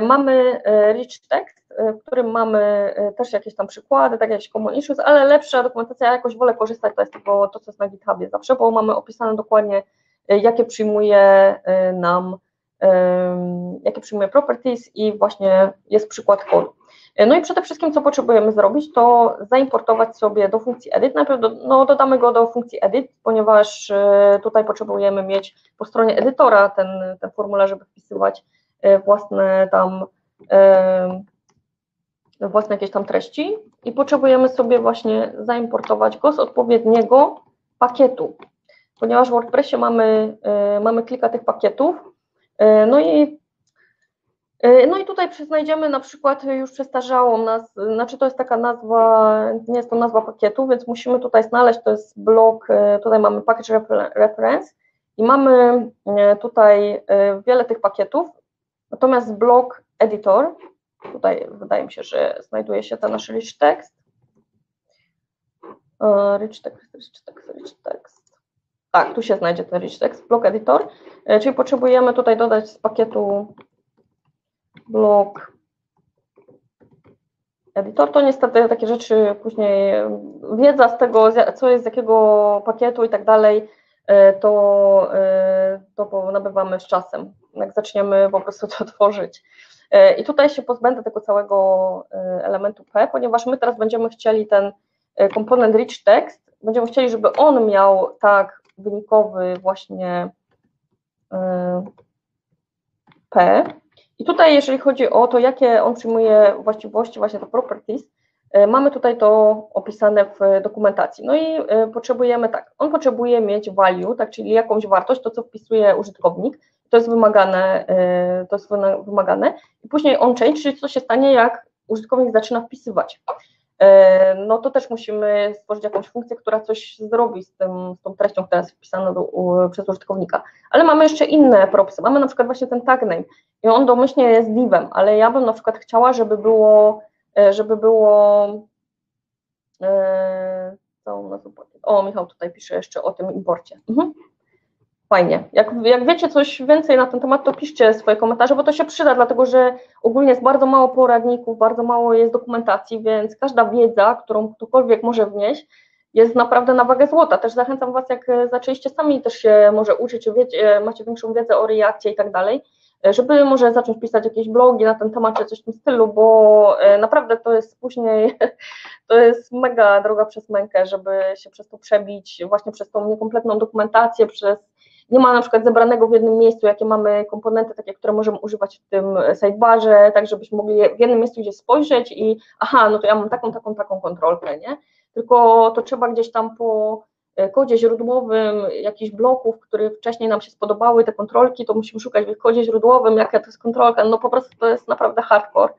mamy rich text, w którym mamy e, też jakieś tam przykłady, tak jakieś common issues, ale lepsza dokumentacja, ja jakoś wolę korzystać to jest tego, to, co jest na GitHubie zawsze, bo mamy opisane dokładnie, e, jakie przyjmuje e, nam, jakie przyjmuje properties i właśnie jest przykład kodu. No i przede wszystkim, co potrzebujemy zrobić, to zaimportować sobie do funkcji edit. Najpierw do, no, dodamy go do funkcji edit, ponieważ tutaj potrzebujemy mieć po stronie edytora ten, ten formularz, żeby wpisywać własne tam własne jakieś tam treści i potrzebujemy sobie właśnie zaimportować go z odpowiedniego pakietu, ponieważ w WordPressie mamy, y, mamy kilka tych pakietów, no i no i tutaj znajdziemy na przykład już przestarzałą nas, znaczy to jest taka nazwa, nie jest to nazwa pakietu, więc musimy tutaj znaleźć, to jest blok, tutaj mamy package reference i mamy tutaj wiele tych pakietów, natomiast blok editor Tutaj wydaje mi się, że znajduje się ten nasz rich text. E, rich text, rich text, rich text. Tak, tu się znajdzie ten rich text, block editor, e, czyli potrzebujemy tutaj dodać z pakietu block editor. To niestety takie rzeczy później, wiedza z tego, co jest z jakiego pakietu i tak dalej, e, to, to nabywamy z czasem, jak zaczniemy po prostu to tworzyć. E, I tutaj się pozbędę tego całego e, elementu P, ponieważ my teraz będziemy chcieli ten e, komponent rich text, będziemy chcieli, żeby on miał tak wynikowy właśnie P. I tutaj, jeżeli chodzi o to, jakie on przyjmuje właściwości, właśnie to properties, mamy tutaj to opisane w dokumentacji. No i potrzebujemy tak, on potrzebuje mieć value, tak, czyli jakąś wartość, to co wpisuje użytkownik, to jest wymagane, y, to jest wymagane. I później on change, czyli co się stanie, jak użytkownik zaczyna wpisywać. Y, no to też musimy stworzyć jakąś funkcję, która coś zrobi z, tym, z tą treścią, która jest wpisana do, u, przez użytkownika. Ale mamy jeszcze inne propsy. Mamy na przykład właśnie ten tag name i on domyślnie jest divem, ale ja bym na przykład chciała, żeby było, y, żeby było co u nas o, Michał tutaj pisze jeszcze o tym imporcie. Mhm. Fajnie. Jak, jak wiecie coś więcej na ten temat, to piszcie swoje komentarze, bo to się przyda, dlatego że ogólnie jest bardzo mało poradników, bardzo mało jest dokumentacji, więc każda wiedza, którą ktokolwiek może wnieść, jest naprawdę na wagę złota. Też zachęcam Was, jak zaczęliście sami też się może uczyć, czy wiecie, macie większą wiedzę o reakcji i tak dalej, żeby może zacząć pisać jakieś blogi na ten temat, czy coś w tym stylu, bo e, naprawdę to jest później, to jest mega droga przez mękę, żeby się przez to przebić, właśnie przez tą niekompletną dokumentację, przez nie ma na przykład zebranego w jednym miejscu, jakie mamy komponenty, takie, które możemy używać w tym sidebarze, tak żebyśmy mogli w jednym miejscu gdzieś spojrzeć i aha, no to ja mam taką, taką, taką kontrolkę, nie? Tylko to trzeba gdzieś tam po e, kodzie źródłowym jakichś bloków, które wcześniej nam się spodobały, te kontrolki, to musimy szukać w kodzie źródłowym, jaka to jest kontrolka, no po prostu to jest naprawdę hardcore.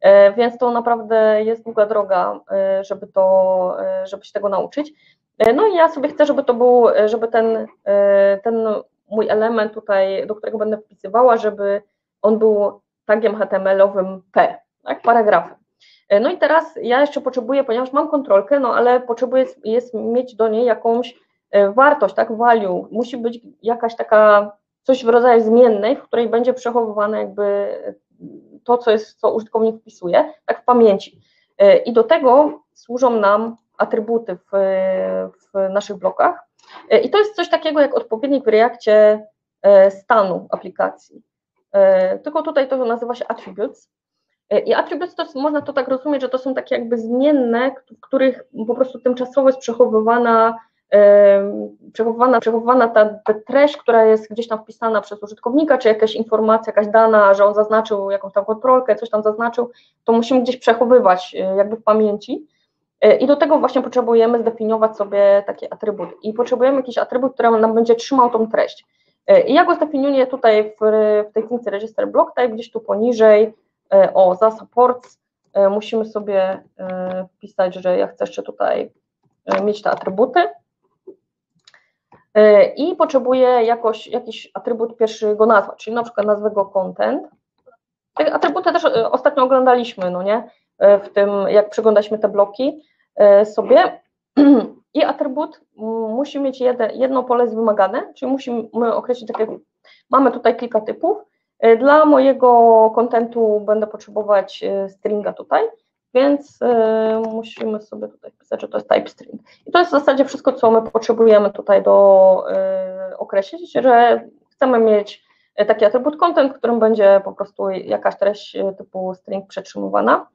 E, więc to naprawdę jest długa droga, e, żeby, to, żeby się tego nauczyć. E, no i ja sobie chcę, żeby to był, e, żeby ten, e, ten mój element tutaj, do którego będę wpisywała, żeby on był tagiem HTML-owym P, tak, paragrafem. No i teraz ja jeszcze potrzebuję, ponieważ mam kontrolkę, no ale potrzebuję jest mieć do niej jakąś wartość, tak, value. Musi być jakaś taka, coś w rodzaju zmiennej, w której będzie przechowywane jakby to, co jest, co użytkownik wpisuje, tak w pamięci. I do tego służą nam atrybuty w, w naszych blokach. I to jest coś takiego jak odpowiednik w Reakcie e, stanu aplikacji. E, tylko tutaj to nazywa się attributes. E, I attributes to można to tak rozumieć, że to są takie jakby zmienne, w których po prostu tymczasowo jest przechowywana przechowywana, przechowywana ta treść, która jest gdzieś tam wpisana przez użytkownika, czy jakaś informacja, jakaś dana, że on zaznaczył jakąś tam kontrolkę, coś tam zaznaczył, to musimy gdzieś przechowywać jakby w pamięci. I do tego właśnie potrzebujemy zdefiniować sobie taki atrybut. I potrzebujemy jakiś atrybut, który nam będzie trzymał tą treść. I ja go zdefiniuję tutaj w, w tej funkcji register block type, gdzieś tu poniżej, o, za supports, musimy sobie wpisać, że ja chcę jeszcze tutaj mieć te atrybuty. I potrzebuję jakoś, jakiś atrybut pierwszy go nazwać, czyli na przykład nazwę go content. Te atrybuty też ostatnio oglądaliśmy, no nie, w tym, jak przeglądaliśmy te bloki sobie. I atrybut musi mieć jedno, pole jest wymagane, czyli musimy określić takie, mamy tutaj kilka typów. Dla mojego kontentu będę potrzebować stringa tutaj, więc musimy sobie tutaj wpisać, że to jest type string. I to jest w zasadzie wszystko, co my potrzebujemy tutaj do określić, że chcemy mieć taki atrybut content, którym będzie po prostu jakaś treść typu string przetrzymywana.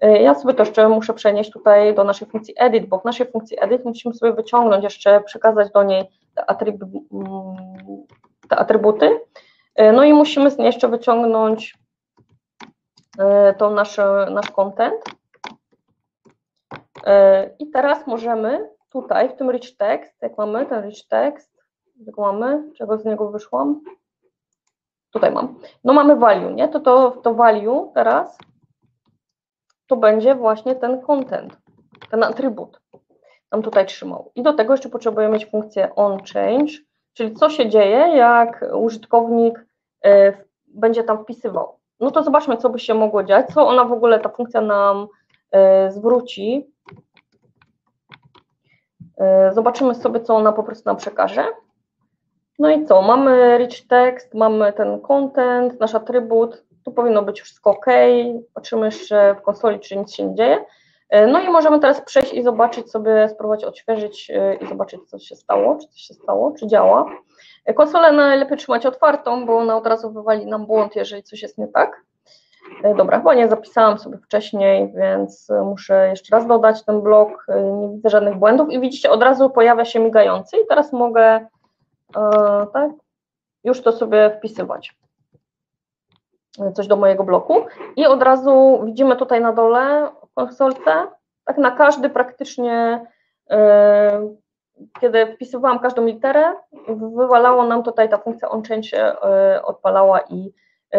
Ja sobie to jeszcze muszę przenieść tutaj do naszej funkcji edit, bo w naszej funkcji edit musimy sobie wyciągnąć jeszcze, przekazać do niej te, atryb te atrybuty, no i musimy z niej jeszcze wyciągnąć to nasz, nasz content. I teraz możemy tutaj w tym rich text, jak mamy ten rich text, jak mamy, czego z niego wyszłam, tutaj mam, no mamy value, nie, to to, to value teraz to będzie właśnie ten content, ten atrybut nam tutaj trzymał. I do tego jeszcze potrzebujemy mieć funkcję onChange, czyli co się dzieje, jak użytkownik będzie tam wpisywał. No to zobaczmy, co by się mogło dziać, co ona w ogóle, ta funkcja nam zwróci. Zobaczymy sobie, co ona po prostu nam przekaże. No i co, mamy rich text, mamy ten content, nasz atrybut, tu powinno być wszystko ok, patrzymy jeszcze w konsoli, czy nic się nie dzieje. No i możemy teraz przejść i zobaczyć sobie, spróbować odświeżyć i zobaczyć, co się stało, czy coś się stało, czy działa. Konsolę najlepiej trzymać otwartą, bo ona od razu wywali nam błąd, jeżeli coś jest nie tak. Dobra, chyba nie zapisałam sobie wcześniej, więc muszę jeszcze raz dodać ten blok, nie widzę żadnych błędów i widzicie, od razu pojawia się migający i teraz mogę tak, już to sobie wpisywać coś do mojego bloku i od razu widzimy tutaj na dole konsolce, tak na każdy praktycznie, kiedy wpisywałam każdą literę, wywalało nam tutaj ta funkcja onChange się odpalała i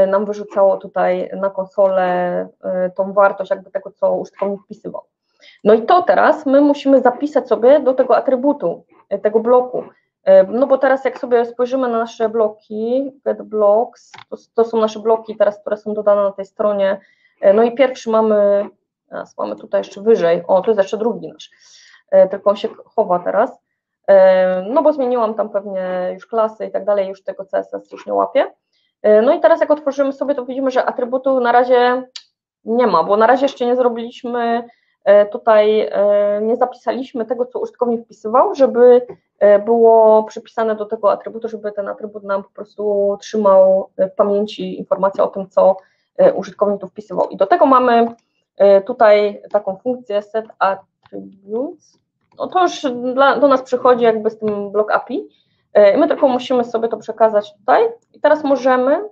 nam wyrzucało tutaj na konsolę tą wartość jakby tego, co użytkownik wpisywał. No i to teraz my musimy zapisać sobie do tego atrybutu, tego bloku. No bo teraz jak sobie spojrzymy na nasze bloki, get blocks, to, to, są nasze bloki teraz, które są dodane na tej stronie, no i pierwszy mamy, teraz mamy tutaj jeszcze wyżej, o to jest jeszcze drugi nasz, tylko on się chowa teraz, no bo zmieniłam tam pewnie już klasy i tak dalej, już tego CSS już nie łapie. No i teraz jak otworzymy sobie, to widzimy, że atrybutu na razie nie ma, bo na razie jeszcze nie zrobiliśmy tutaj, nie zapisaliśmy tego, co użytkownik wpisywał, żeby było przypisane do tego atrybutu, żeby ten atrybut nam po prostu trzymał w pamięci informację o tym, co użytkownik tu wpisywał. I do tego mamy tutaj taką funkcję set attributes. No to już dla, do nas przychodzi jakby z tym blok API. I my tylko musimy sobie to przekazać tutaj. I teraz możemy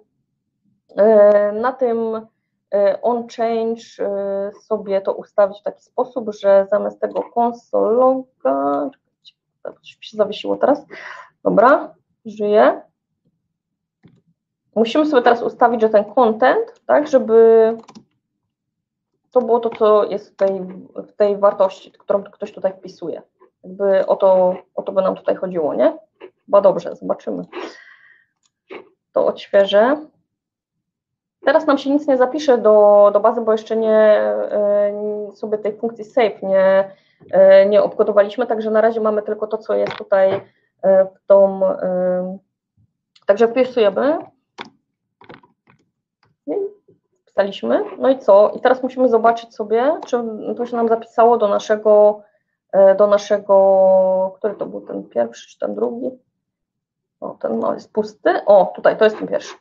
na tym onChange sobie to ustawić w taki sposób, że zamiast tego console loga, coś się zawiesiło teraz, dobra, żyje. Musimy sobie teraz ustawić, że ten content, tak, żeby to było to, co jest w tej, w tej wartości, którą ktoś tutaj wpisuje. Jakby o to, o to by nam tutaj chodziło, nie? Chyba dobrze, zobaczymy. To odświeżę. Teraz nam się nic nie zapisze do, do bazy, bo jeszcze nie sobie tej funkcji save nie, nie obkodowaliśmy, także na razie mamy tylko to, co jest tutaj w tą, także wpisujemy. Wpisaliśmy, no i co? I teraz musimy zobaczyć sobie, czy to się nam zapisało do naszego, do naszego, który to był ten pierwszy, czy ten drugi? O, ten no, jest pusty. O, tutaj, to jest ten pierwszy.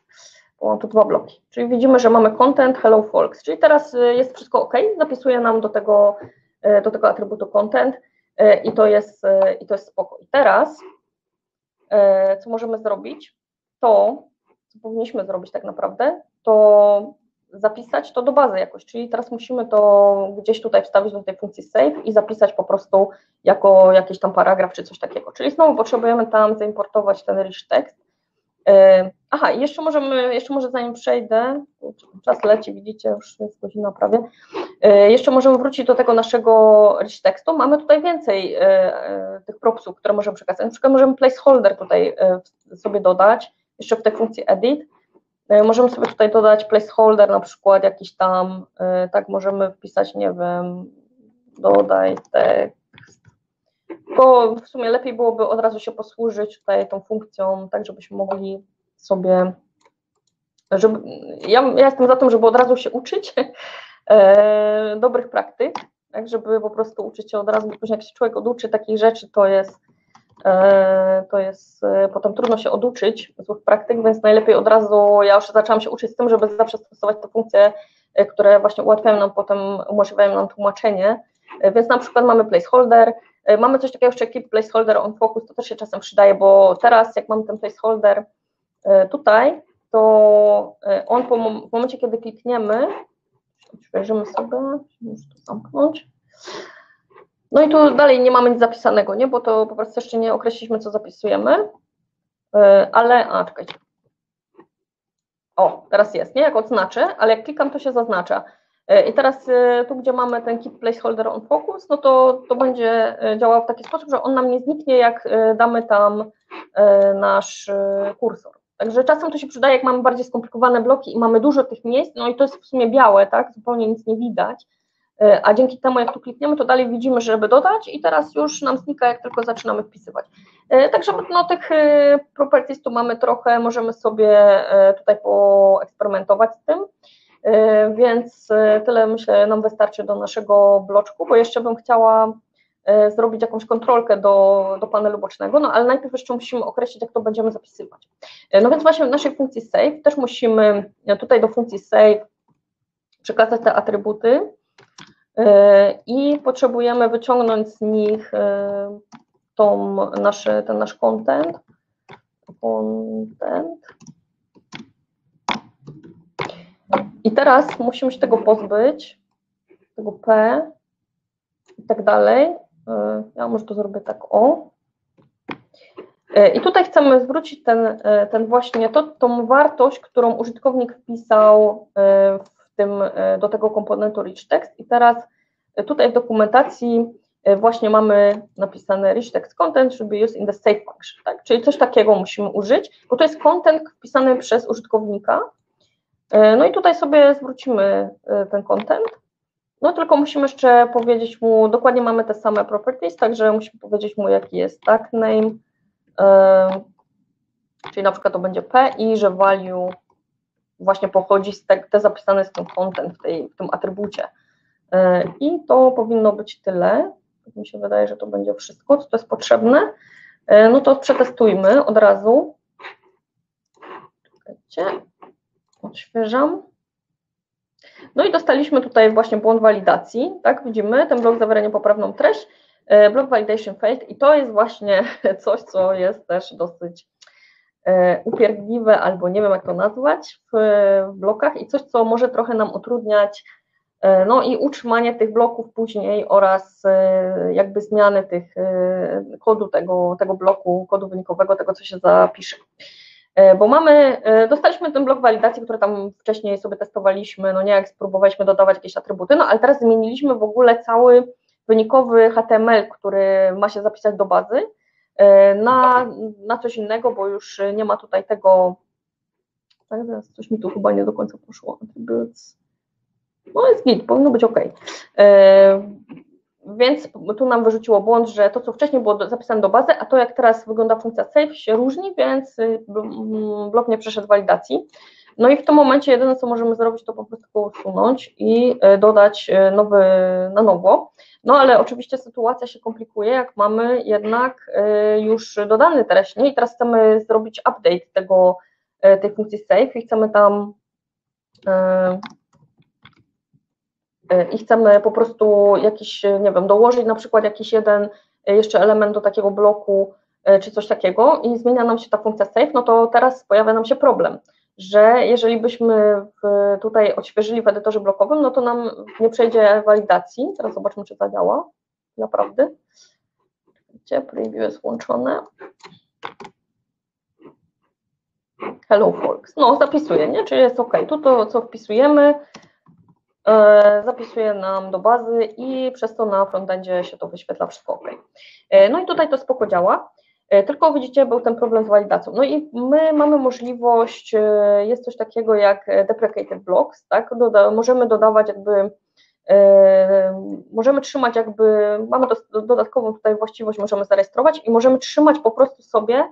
Mam tu dwa bloki. Czyli widzimy, że mamy content hello folks. Czyli teraz jest wszystko ok. Zapisuje nam do tego, do tego atrybutu content. i to jest, i to jest spoko. I teraz, co możemy zrobić, to, co powinniśmy zrobić tak naprawdę, to zapisać to do bazy jakoś, czyli teraz musimy to gdzieś tutaj wstawić do tej funkcji save i zapisać po prostu jako jakiś tam paragraf czy coś takiego, czyli znowu potrzebujemy tam zaimportować ten rich text. E, aha, jeszcze możemy, jeszcze może zanim przejdę, czas leci, widzicie, już jest godzina prawie, e, jeszcze możemy wrócić do tego naszego tekstu, mamy tutaj więcej e, tych propsów, które możemy przekazać, na przykład możemy placeholder tutaj sobie dodać, jeszcze w tej funkcji edit, możemy sobie tutaj dodać placeholder, na przykład jakiś tam, tak możemy wpisać, nie wiem, dodaj tekst. Bo w sumie lepiej byłoby od razu się posłużyć tutaj tą funkcją, tak żebyśmy mogli sobie, żeby, ja, ja jestem za tym, żeby od razu się uczyć e, dobrych praktyk, tak żeby po prostu uczyć się od razu, bo później jak się człowiek oduczy takich rzeczy, to jest E, to jest e, potem trudno się oduczyć złych praktyk, więc najlepiej od razu, ja już zaczęłam się uczyć z tym, żeby zawsze stosować te funkcje, e, które właśnie ułatwiają nam potem, umożliwiają nam tłumaczenie, więc na przykład mamy placeholder, mamy coś takiego jeszcze keep placeholder on focus, to też się czasem przydaje, bo teraz jak mamy ten placeholder tutaj, to on po, w momencie, kiedy klikniemy, odświeżymy sobie, muszę to zamknąć, no i tu dalej nie mamy nic zapisanego, nie? Bo to po prostu jeszcze nie określiliśmy, co zapisujemy. E, ale, a czekajcie. O, teraz jest, nie? Jak odznaczę, ale jak klikam, to się zaznacza. E, I teraz e, tu, gdzie mamy ten keep placeholder on focus, no to, to będzie działał w taki sposób, że on nam nie zniknie, jak damy tam nasz kursor. Także czasem to się przydaje, jak mamy bardziej skomplikowane bloki i mamy dużo tych miejsc, no i to jest w sumie białe, tak? Zupełnie nic nie widać E, a dzięki temu, jak tu klikniemy, to dalej widzimy, żeby dodać i teraz już nam znika, jak tylko zaczynamy wpisywać. E, także no, tych e, properties tu mamy trochę, możemy sobie tutaj poeksperymentować z tym, więc tyle myślę nam wystarczy do naszego bloczku, bo jeszcze bym chciała zrobić jakąś kontrolkę do, do panelu bocznego, no ale najpierw jeszcze musimy określić, jak to będziemy zapisywać. No więc właśnie w naszej funkcji save też musimy tutaj do funkcji save przekazać te atrybuty, E, i potrzebujemy wyciągnąć z nich e, tą nasze, ten nasz content. content. I teraz musimy się tego pozbyć, tego P i tak dalej. E, ja może to zrobię tak o. I tutaj chcemy zwrócić ten, ten właśnie to, tą wartość, którą użytkownik wpisał w tym, do tego komponentu rich text i teraz Tutaj w dokumentacji właśnie mamy napisane rich text content should be used in the save function, tak? czyli coś takiego musimy użyć, bo to jest content wpisany przez użytkownika. E, no i tutaj sobie zwrócimy e, ten content. No tylko musimy jeszcze powiedzieć mu, dokładnie mamy te same properties, także musimy powiedzieć mu, jaki jest tag name, czyli na przykład to będzie p i że value właśnie pochodzi z te, te zapisane z tym content w, tej, w tym atrybucie. E, I to powinno być tyle. Tak mi się wydaje, że to będzie wszystko, co to jest potrzebne. E, no to przetestujmy od razu. Czekajcie, odświeżam. No i dostaliśmy tutaj właśnie błąd walidacji, tak, widzimy, ten blok zawiera niepoprawną treść, e, blok validation failed i to jest właśnie coś, co jest też dosyć upierdliwe, albo nie wiem jak to nazwać w blokach i coś, co może trochę nam utrudniać E, no i utrzymanie tych bloków później oraz e, jakby zmiany tych e, kodu tego, tego bloku, kodu wynikowego, tego co się zapisze. Bo mamy, dostaliśmy ten blok walidacji, który tam wcześniej sobie testowaliśmy, no nie jak spróbowaliśmy dodawać jakieś atrybuty, no ale teraz zmieniliśmy w ogóle cały wynikowy HTML, który ma się zapisać do bazy na, na coś innego, bo już nie ma tutaj tego, tak, coś mi tu chyba nie do końca poszło, attributes, no jest git, powinno być ok. Więc tu nam wyrzuciło błąd, że to, co wcześniej było zapisane do bazy, a to, jak teraz wygląda funkcja save, się różni, więc y, blok nie przeszedł walidacji. No i w tym momencie jedyne, co możemy zrobić, to po prostu go usunąć i y, dodać y, nowy na nowo. No ale oczywiście sytuacja się komplikuje, jak mamy jednak już dodany treść, i teraz chcemy zrobić update tego, tej funkcji save i chcemy tam i chcemy po prostu jakiś, nie wiem, dołożyć na przykład jakiś jeden jeszcze element do takiego bloku czy coś takiego i zmienia nam się ta funkcja save, no to teraz pojawia nam się problem, że jeżeli byśmy tutaj odświeżyli w edytorze blokowym, no to nam nie przejdzie walidacji. Teraz zobaczmy, czy zadziała. Naprawdę. Gdzie preview jest włączone? Hello folks. No, zapisuje, nie? Czyli jest OK. Tu to, co wpisujemy, e, zapisuje nam do bazy i przez to na frontendzie się to wyświetla wszystko OK. E, no i tutaj to spoko działa. E, tylko widzicie, był ten problem z walidacją. No i my mamy możliwość, e, jest coś takiego jak deprecated blocks, tak? Doda możemy dodawać jakby, e, możemy trzymać jakby, mamy dodatkową tutaj właściwość, możemy zarejestrować i możemy trzymać po prostu sobie,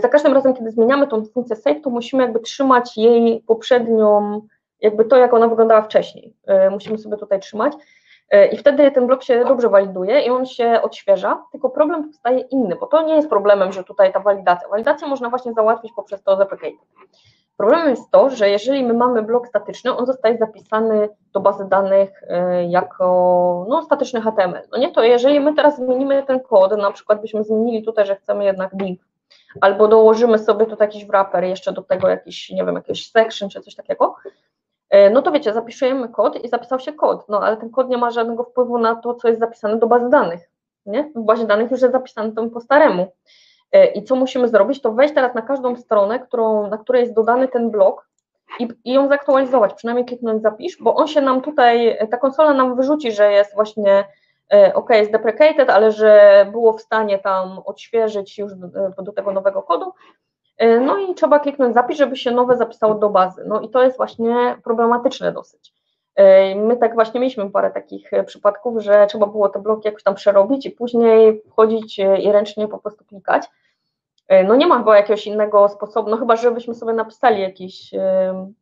za każdym razem, kiedy zmieniamy tą funkcję save, to musimy jakby trzymać jej poprzednią, jakby to, jak ona wyglądała wcześniej. Musimy sobie tutaj trzymać. E, I wtedy ten blok się dobrze waliduje i on się odświeża, tylko problem powstaje inny, bo to nie jest problemem, że tutaj ta walidacja. Walidację można właśnie załatwić poprzez to deprecate. Problemem jest to, że jeżeli my mamy blok statyczny, on zostaje zapisany do bazy danych e, jako no, statyczny HTML. No nie, to jeżeli my teraz zmienimy ten kod, na przykład byśmy zmienili tutaj, że chcemy jednak div, albo dołożymy sobie tutaj jakiś wrapper, jeszcze do tego jakiś, nie wiem, jakiś section czy coś takiego, E, no to wiecie, zapisujemy kod i zapisał się kod, no ale ten kod nie ma żadnego wpływu na to, co jest zapisane do bazy danych, nie? W bazie danych już jest zapisane to po staremu. E, I co musimy zrobić, to wejść teraz na każdą stronę, którą, na której jest dodany ten blok i, i ją zaktualizować, przynajmniej kliknąć zapisz, bo on się nam tutaj, ta konsola nam wyrzuci, że jest właśnie e, ok, jest deprecated, ale że było w stanie tam odświeżyć już do, do tego nowego kodu, E, no i trzeba kliknąć zapisz, żeby się nowe zapisało do bazy. No i to jest właśnie problematyczne dosyć. E, my tak właśnie mieliśmy parę takich e, przypadków, że trzeba było te bloki jakoś tam przerobić i później wchodzić i ręcznie po prostu klikać. No nie ma chyba jakiegoś innego sposobu, no chyba, żebyśmy sobie napisali jakiś,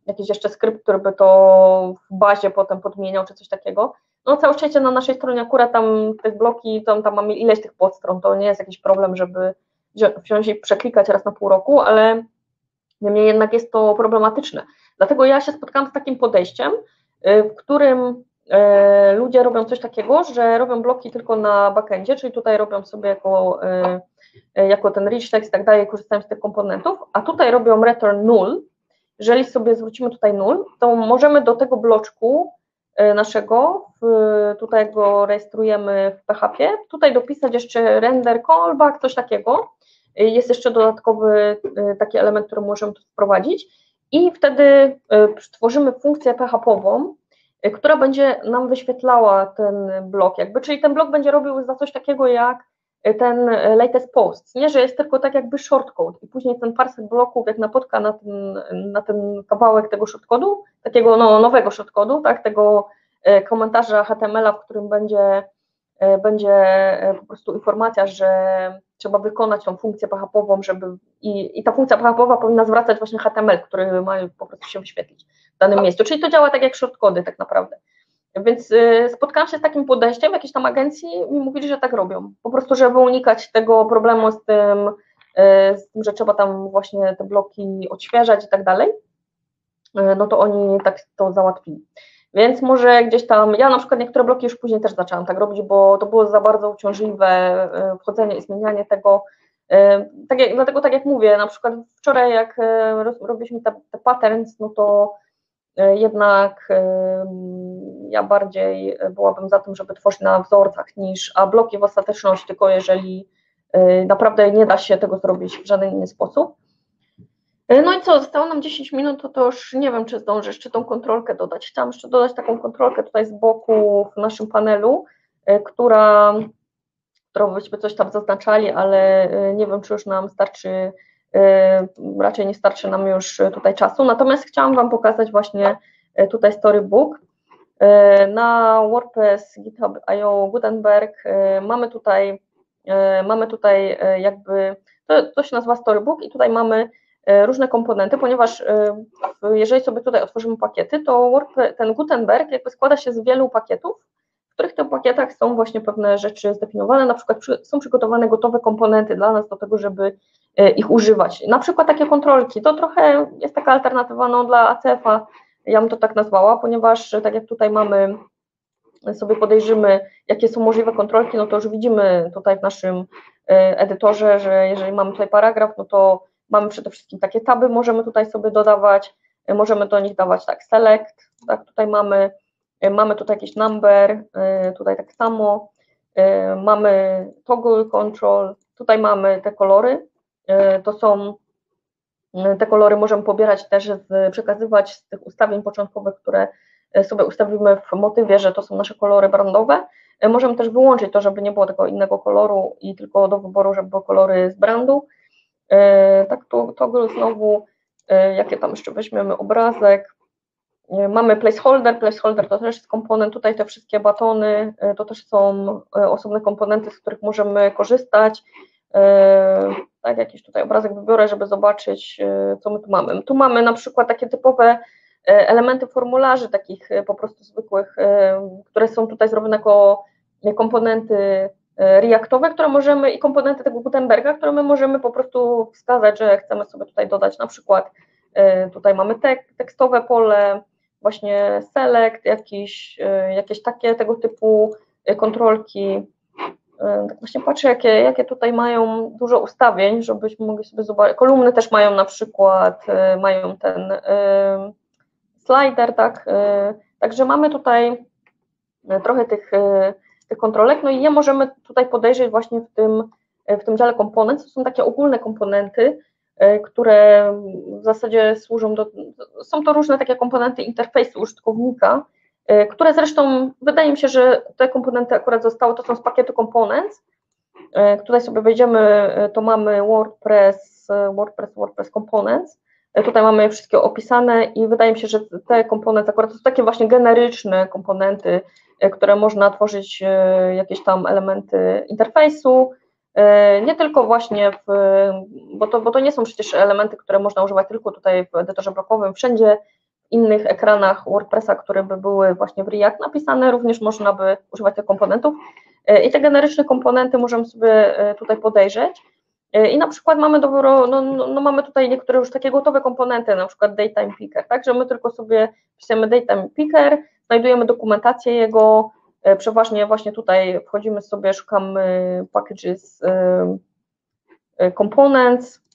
jakiś jeszcze skrypt, który by to w bazie potem podmieniał, czy coś takiego. No całe szczęście na naszej stronie akurat tam te bloki, tam, tam mamy ileś tych podstron, to nie jest jakiś problem, żeby wziąć i przeklikać raz na pół roku, ale niemniej jednak jest to problematyczne. Dlatego ja się spotkałam z takim podejściem, y, w którym y, ludzie robią coś takiego, że robią bloki tylko na backendzie, czyli tutaj robią sobie jako, y, jako ten rich text i tak dalej, korzystają z tych komponentów, a tutaj robią return null. Jeżeli sobie zwrócimy tutaj null, to możemy do tego bloczku naszego, tutaj go rejestrujemy w PHP, tutaj dopisać jeszcze render callback, coś takiego, jest jeszcze dodatkowy y, taki element, który możemy tu wprowadzić. I wtedy y, tworzymy funkcję PHP-ową, y, która będzie nam wyświetlała ten blok. Jakby, czyli ten blok będzie robił za coś takiego jak ten latest post, nie, że jest tylko tak jakby shortcode i później ten parsek bloków jak napotka na ten, na ten kawałek tego shortcode'u, takiego no, nowego shortcode'u, tak, tego komentarza HTML-a, w którym będzie, będzie po prostu informacja, że trzeba wykonać tą funkcję PHP-ową, żeby i, i ta funkcja PHP-owa powinna zwracać właśnie HTML, który ma po prostu się wyświetlić w danym miejscu. Czyli to działa tak jak shortcody tak naprawdę. Więc y, spotkałam się z takim podejściem, jakiejś tam agencji mi mówili, że tak robią. Po prostu, żeby unikać tego problemu z tym, z tym, że trzeba tam właśnie te bloki odświeżać i tak dalej, no to oni tak to załatwili. Więc może gdzieś tam, ja na przykład niektóre bloki już później też zaczęłam tak robić, bo to było za bardzo uciążliwe e, wchodzenie i zmienianie tego. E, tak jak, dlatego tak jak mówię, na przykład wczoraj jak e, robiliśmy te, te patterns, no to jednak ja bardziej byłabym za tym, żeby tworzyć na wzorcach niż, a bloki w ostateczności tylko jeżeli naprawdę nie da się tego zrobić w żaden inny sposób. E, no i co, zostało nam 10 minut, to, to już nie wiem, czy zdążę jeszcze tą kontrolkę dodać. Chciałam jeszcze dodać taką kontrolkę tutaj z boku w naszym panelu, e, która, którą byśmy coś tam zaznaczali, ale e, nie wiem, czy już nam starczy, raczej nie starczy nam już tutaj czasu. Natomiast chciałam Wam pokazać właśnie tutaj storybook. Na WordPress, GitHub.io, Gutenberg mamy tutaj, mamy tutaj jakby, to, to się nazywa storybook i tutaj mamy różne komponenty, ponieważ e, jeżeli sobie tutaj otworzymy pakiety, to ten Gutenberg jakby składa się z wielu pakietów, w których tych pakietach są właśnie pewne rzeczy zdefiniowane, na przykład są przygotowane gotowe komponenty dla nas do tego, żeby e, ich używać. Na przykład takie kontrolki, to trochę jest taka alternatywa no, dla ACF-a, ja bym to tak nazwała, ponieważ tak jak tutaj mamy sobie podejrzymy, jakie są możliwe kontrolki, no to już widzimy tutaj w naszym edytorze, że jeżeli mamy tutaj paragraf, no to mamy przede wszystkim takie taby, możemy tutaj sobie dodawać, możemy do nich dawać tak select, tak tutaj mamy, mamy tutaj jakiś number, tutaj tak samo, mamy toggle control, tutaj mamy te kolory, to są te kolory możemy pobierać też, z, przekazywać z tych ustawień początkowych, które sobie ustawimy w motywie, że to są nasze kolory brandowe. Możemy też wyłączyć to, żeby nie było tego innego koloru i tylko do wyboru, żeby były kolory z brandu. Tak, to toggle znowu, jakie tam jeszcze weźmiemy, obrazek. Mamy placeholder, placeholder to też jest komponent, tutaj te wszystkie batony, to też są osobne komponenty, z których możemy korzystać tak, jakiś tutaj obrazek wybiorę, żeby zobaczyć, e, co my tu mamy. Tu mamy na przykład takie typowe e, elementy formularzy, takich e, po prostu zwykłych, które są tutaj zrobione jako komponenty reaktowe, które możemy i komponenty tego Gutenberga, które my możemy po prostu wskazać, że chcemy sobie tutaj dodać na przykład tutaj mamy tek, tekstowe pole, właśnie select, jakiś, jakieś takie tego typu kontrolki, E, tak właśnie patrzę, jakie, jakie tutaj mają dużo ustawień, żebyśmy mogli sobie zobaczyć. Kolumny też mają na przykład, e, mają ten e, slider, tak? Także mamy tutaj trochę tych, tych kontrolek, no i je możemy tutaj podejrzeć właśnie w tym, w tym dziale komponent. To są takie ogólne komponenty, które w zasadzie służą do, są to różne takie komponenty interfejsu użytkownika, E, które zresztą wydaje mi się, że te komponenty akurat zostały, to są z pakietu Components. E, tutaj sobie wejdziemy, e, to mamy WordPress, WordPress, WordPress Components. Tutaj mamy je wszystkie opisane i wydaje mi się, że te komponenty akurat to są takie właśnie generyczne komponenty, które można tworzyć jakieś tam elementy interfejsu, nie tylko właśnie w, bo to, bo to nie są przecież elementy, które można używać tylko tutaj w edytorze blokowym, wszędzie innych ekranach WordPressa, które by były właśnie w React napisane, również można by używać tych komponentów. E, I te generyczne komponenty możemy sobie e, tutaj podejrzeć. E, I na przykład mamy do no, no, no, mamy tutaj niektóre już takie gotowe komponenty, na przykład Daytime Picker, tak, że my tylko sobie wpisujemy Daytime Picker, znajdujemy dokumentację jego, przeważnie właśnie tutaj wchodzimy sobie, szukamy packages components,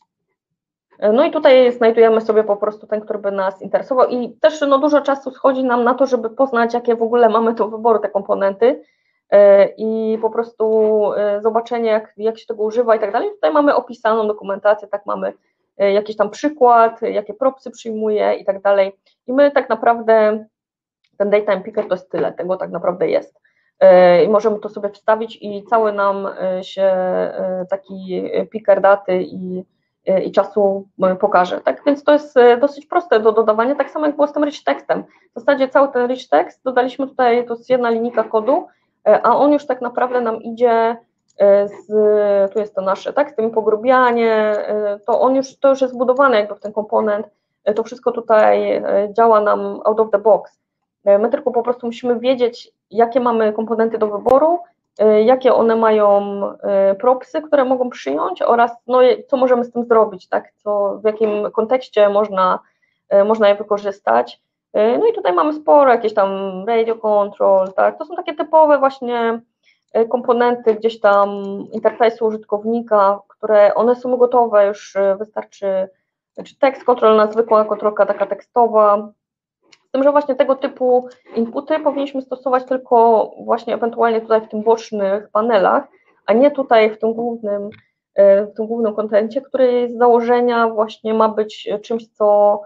no i tutaj znajdujemy sobie po prostu ten, który by nas interesował i też no, dużo czasu schodzi nam na to, żeby poznać, jakie w ogóle mamy do wyboru te komponenty. e, i po prostu e, zobaczenie, jak, jak się tego używa i tak dalej. Tutaj mamy opisaną dokumentację, tak mamy e, jakiś tam przykład, jakie propsy przyjmuje i tak dalej. I my tak naprawdę, ten daytime picker to jest tyle, tego tak naprawdę jest. I możemy to sobie wstawić i cały nam się taki picker daty i i czasu e, pokażę. Tak więc to jest e, dosyć proste do dodawania, tak samo jak było z tym rich textem. W zasadzie cały ten rich text dodaliśmy tutaj, to jest jedna linijka kodu, e, a on już tak naprawdę nam idzie z, tu jest to nasze, tak, z tym pogrubianie, to on już, to już jest zbudowane jakby w ten komponent, to wszystko tutaj działa nam out of the box. My tylko po prostu musimy wiedzieć, jakie mamy komponenty do wyboru, jakie one mają propsy, które mogą przyjąć oraz no, co możemy z tym zrobić, tak? co, w jakim kontekście można, można je wykorzystać. No i tutaj mamy sporo jakieś tam radio control, tak? to są takie typowe właśnie komponenty gdzieś tam interfejsu użytkownika, które one są gotowe, już wystarczy czy tekst control na zwykła kontrolka taka tekstowa, z tym, że właśnie tego typu inputy powinniśmy stosować tylko właśnie ewentualnie tutaj w tym bocznych panelach, a nie tutaj w tym głównym, w tym głównym kontencie, który z założenia właśnie ma być czymś, co,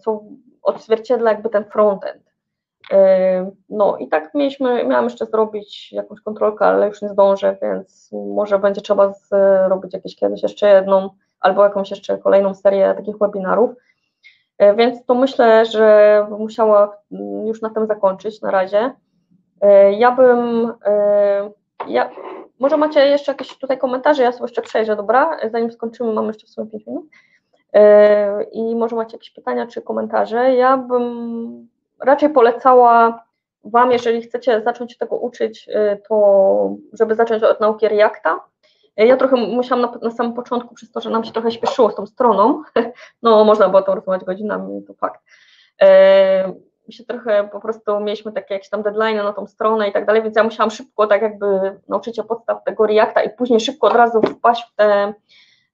co odzwierciedla jakby ten frontend. No i tak mieliśmy, miałam jeszcze zrobić jakąś kontrolkę, ale już nie zdążę, więc może będzie trzeba zrobić jakieś kiedyś jeszcze jedną albo jakąś jeszcze kolejną serię takich webinarów. Więc to myślę, że musiała już na tym zakończyć na razie. Ja bym, ja, może macie jeszcze jakieś tutaj komentarze, ja sobie jeszcze przejrzę, dobra? Zanim skończymy, mamy jeszcze w sumie 5 minut. I może macie jakieś pytania czy komentarze. Ja bym raczej polecała Wam, jeżeli chcecie zacząć się tego uczyć, to żeby zacząć od nauki Reacta, ja trochę musiałam na, na, samym początku, przez to, że nam się trochę śpieszyło z tą stroną, no można było to rozmawiać godzinami, to fakt. E, mi się trochę po prostu mieliśmy takie jakieś tam deadline na tą stronę i tak dalej, więc ja musiałam szybko tak jakby nauczyć się podstaw tego Reacta i później szybko od razu wpaść w te e,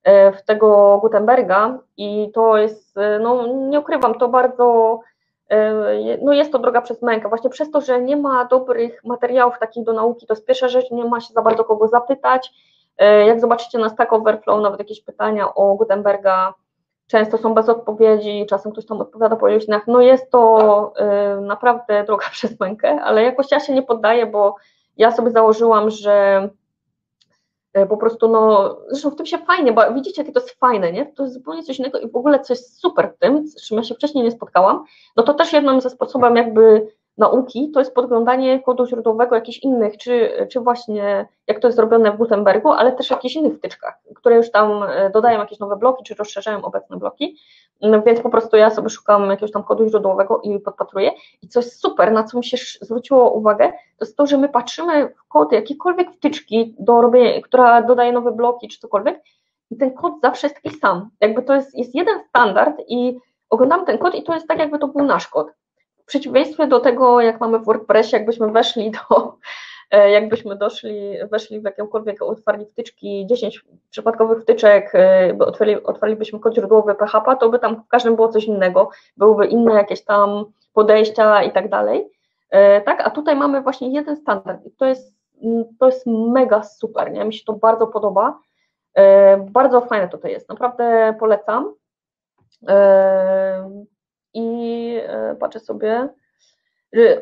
w tego Gutenberga i to jest, e, no nie ukrywam, to bardzo, no jest to droga przez mękę, właśnie przez to, że nie ma dobrych materiałów takich do nauki, to jest pierwsza rzecz, nie ma się za bardzo kogo zapytać, jak zobaczycie na Stack Overflow, nawet jakieś pytania o Gutenberga często są bez odpowiedzi, czasem ktoś tam odpowiada po godzinach. No jest to naprawdę droga przez mękę, ale jakoś ja się nie poddaję, bo ja sobie założyłam, że po prostu, no, zresztą w tym się fajnie, bo widzicie, jakie to jest fajne, nie? To jest zupełnie coś innego i w ogóle coś super w tym, z czym ja się wcześniej nie spotkałam, no to też jednym ze sposobem jakby nauki, to jest podglądanie kodu źródłowego jakichś innych, czy, czy właśnie jak to jest zrobione w Gutenbergu, ale też jakichś innych wtyczkach, które już tam e, dodają jakieś nowe bloki, czy rozszerzają obecne bloki, no więc po prostu ja sobie szukam jakiegoś tam kodu źródłowego i podpatruję. I co jest super, na co mi się zwróciło uwagę, to jest to, że my patrzymy w kod jakiejkolwiek wtyczki do robienia, która dodaje nowe bloki, czy cokolwiek i ten kod zawsze jest taki sam, jakby to jest, jest jeden standard i oglądamy ten kod i to jest tak, jakby to był nasz kod w przeciwieństwie do tego, jak mamy w WordPressie, jakbyśmy weszli do, e, jakbyśmy doszli, weszli w jakąkolwiek, otwarli wtyczki, 10 przypadkowych wtyczek, e, otwarli, otwarlibyśmy kod źródłowy PHP, to by tam w każdym było coś innego, byłyby inne jakieś tam podejścia i tak dalej. E, tak, a tutaj mamy właśnie jeden standard i to jest, to jest mega super, nie? mi się to bardzo podoba. Bardzo fajne tutaj jest, naprawdę polecam. I e, patrzę sobie.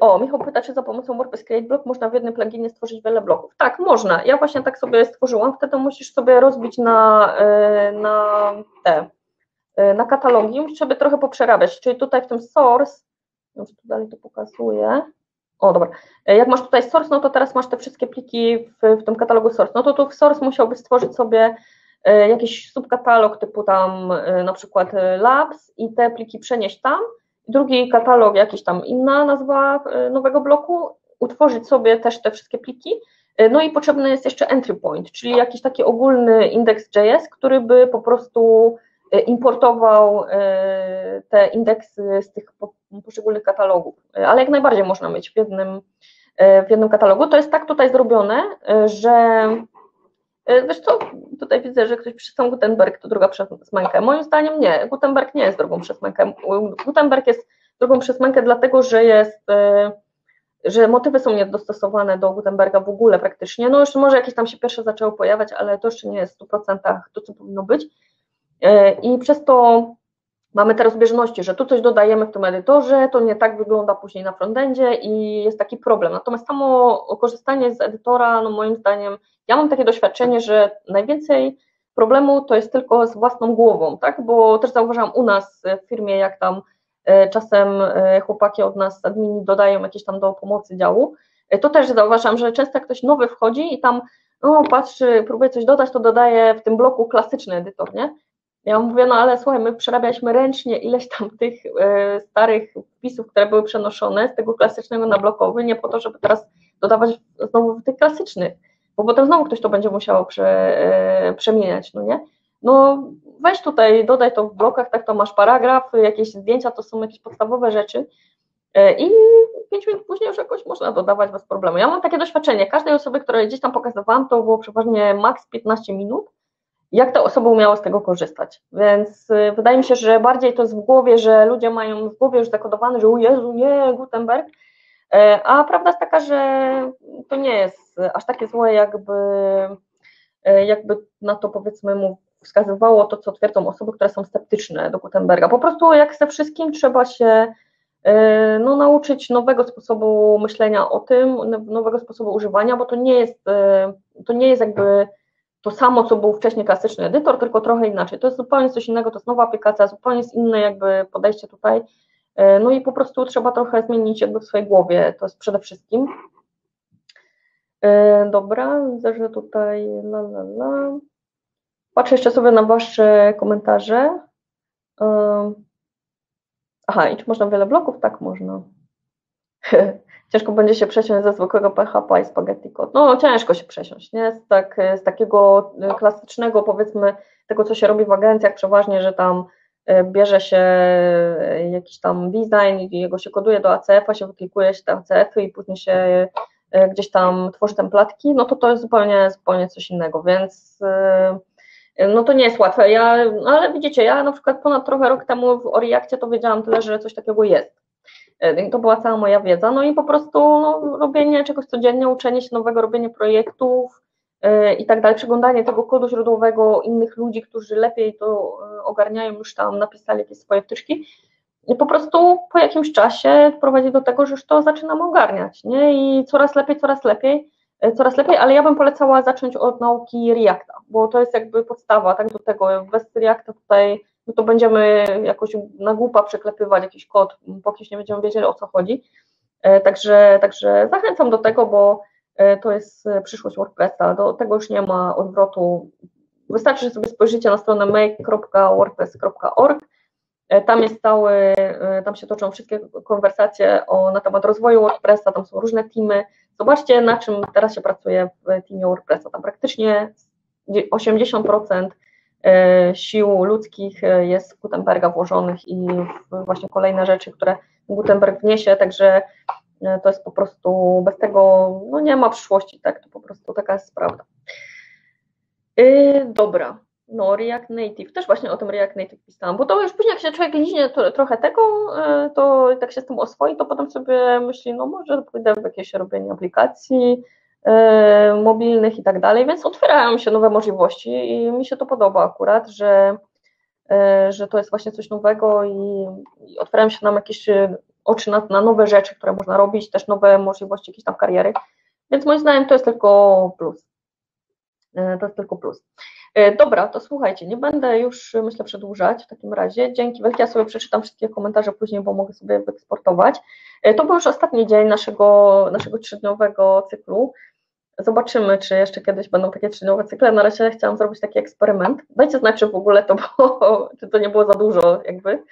O, Michał pyta, czy za pomocą WordPress Create Block można w jednym pluginie stworzyć wiele bloków. Tak, można. Ja właśnie tak sobie stworzyłam. Wtedy musisz sobie rozbić na, e, na te, e, na katalogi, musisz sobie trochę poprzerabiać. Czyli tutaj w tym source, już tu dalej to pokazuję. O, dobra. Jak masz tutaj source, no to teraz masz te wszystkie pliki w, w tym katalogu source. No to tu w source musiałbyś stworzyć sobie jakiś subkatalog typu tam e, na przykład e, labs i te pliki przenieść tam, drugi katalog, jakiś tam inna nazwa nowego bloku, utworzyć sobie też te wszystkie pliki, no i potrzebny jest jeszcze entry point, czyli jakiś taki ogólny indeks.js, który by po prostu importował te indeksy z tych poszczególnych katalogów, ale jak najbardziej można mieć w jednym, w jednym katalogu. To jest tak tutaj zrobione, że E, wiesz co, tutaj widzę, że ktoś pisze, Gutenberg to droga przez mękę. Moim zdaniem nie, Gutenberg nie jest drogą przez mękę. Gutenberg jest drogą przez mękę dlatego, że jest, e, że motywy są niedostosowane do Gutenberga w ogóle praktycznie. No już może jakieś tam się pierwsze zaczęły pojawiać, ale to jeszcze nie jest w 100% to, co powinno być. E, I przez to mamy te rozbieżności, że tu coś dodajemy w tym edytorze, to nie tak wygląda później na frontendzie i jest taki problem. Natomiast samo korzystanie z edytora, no moim zdaniem, ja mam takie doświadczenie, że najwięcej problemu to jest tylko z własną głową, tak? Bo też zauważam u nas w firmie, jak tam e, czasem e, chłopaki od nas admini dodają jakieś tam do pomocy działu, e, to też zauważam, że często jak ktoś nowy wchodzi i tam no patrzy, próbuje coś dodać, to dodaje w tym bloku klasyczny edytor, nie? Ja mówię, no ale słuchaj, my przerabialiśmy ręcznie ileś tam tych starych wpisów, które były przenoszone z tego klasycznego na blokowy, nie po to, żeby teraz dodawać znowu tych klasycznych bo potem znowu ktoś to będzie musiał prze, e, przemieniać, no nie? No weź tutaj, dodaj to w blokach, tak to masz paragraf, jakieś zdjęcia, to są jakieś podstawowe rzeczy e, i pięć minut później już jakoś można dodawać bez problemu. Ja mam takie doświadczenie, każdej osoby, której gdzieś tam pokazywałam, to było przeważnie maks 15 minut, jak ta osoba umiała z tego korzystać. Więc e, wydaje mi się, że bardziej to jest w głowie, że ludzie mają w głowie już zakodowane, że o Jezu, nie, Gutenberg, a prawda jest taka, że to nie jest aż takie złe, jakby, e, jakby na to powiedzmy mu wskazywało to, co twierdzą osoby, które są sceptyczne do Gutenberga. Po prostu jak ze wszystkim trzeba się e, no, nauczyć nowego sposobu myślenia o tym, nowego sposobu używania, bo to nie jest, e, to nie jest jakby to samo, co był wcześniej klasyczny edytor, tylko trochę inaczej. To jest zupełnie coś innego, to jest nowa aplikacja, zupełnie jest inne jakby podejście tutaj. No i po prostu trzeba trochę zmienić jakby w swojej głowie, to jest przede wszystkim. E, dobra, widzę, że tutaj la, la, la. Patrzę jeszcze sobie na Wasze komentarze. E, aha, i czy można wiele bloków? Tak, można. ciężko będzie się przesiąść ze zwykłego PHP i spaghetti code. No, ciężko się przesiąść, nie? Z, tak, z takiego klasycznego, powiedzmy, tego, co się robi w agencjach, przeważnie, że tam bierze się jakiś tam design, jego się koduje do ACF-a, się wyklikuje się te ACF-y i później się gdzieś tam tworzy templatki, no to to jest zupełnie, zupełnie coś innego, więc no to nie jest łatwe. Ja, ale widzicie, ja na przykład ponad trochę rok temu w Oriakcie to wiedziałam tyle, że coś takiego jest. E, to była cała moja wiedza. No i po prostu no, robienie czegoś codziennie, uczenie się nowego, robienie projektów yy, i tak dalej, przeglądanie tego kodu źródłowego innych ludzi, którzy lepiej to ogarniają, już tam napisali jakieś swoje wtyczki. Po prostu po jakimś czasie prowadzi do tego, że już to zaczynam ogarniać, nie? I coraz lepiej, coraz lepiej. E, coraz lepiej, ale ja bym polecała zacząć od nauki Reacta, bo to jest jakby podstawa tak do tego. Bez Reacta tutaj no to będziemy jakoś na głupa przeklepywać jakiś kod, póki nie będziemy wiedzieli o co chodzi. E, także, także zachęcam do tego, bo e, to jest przyszłość WordPressa. Do tego już nie ma odwrotu. Wystarczy, że sobie spojrzycie na stronę make.wordpress.org. Tam jest cały, tam się toczą wszystkie konwersacje o, na temat rozwoju WordPressa, tam są różne teamy, Zobaczcie, na czym teraz się pracuje w teamie WordPressa. Tam praktycznie 80% e, sił ludzkich e, jest w Gutenberga włożonych i właśnie kolejne rzeczy, które Gutenberg wniesie, także e, to jest po prostu, bez tego no nie ma przyszłości, tak, to po prostu taka jest prawda. Yy, dobra, no, React Native, też właśnie o tym React Native pisałam, bo to już później jak się człowiek liźnie trochę tego, e, to tak się z tym oswoi, to potem sobie myśli, no może pójdę w jakieś robienie aplikacji e, mobilnych i tak dalej, więc otwierają się nowe możliwości i mi się to podoba akurat, że, e, że to jest właśnie coś nowego i, i otwierają się nam jakieś oczy na, na nowe rzeczy, które można robić, też nowe możliwości jakieś tam kariery, więc moim zdaniem to jest tylko plus. To jest tylko plus. E, dobra, to słuchajcie, nie będę już myślę przedłużać w takim razie. Dzięki wielkie, ja sobie przeczytam wszystkie komentarze później, bo mogę sobie wyeksportować. E, to był już ostatni dzień naszego, naszego trzydniowego cyklu. Zobaczymy, czy jeszcze kiedyś będą takie trzydniowe cykle. Na razie chciałam zrobić taki eksperyment. Dajcie znać, czy w ogóle to było, czy to nie było za dużo jakby.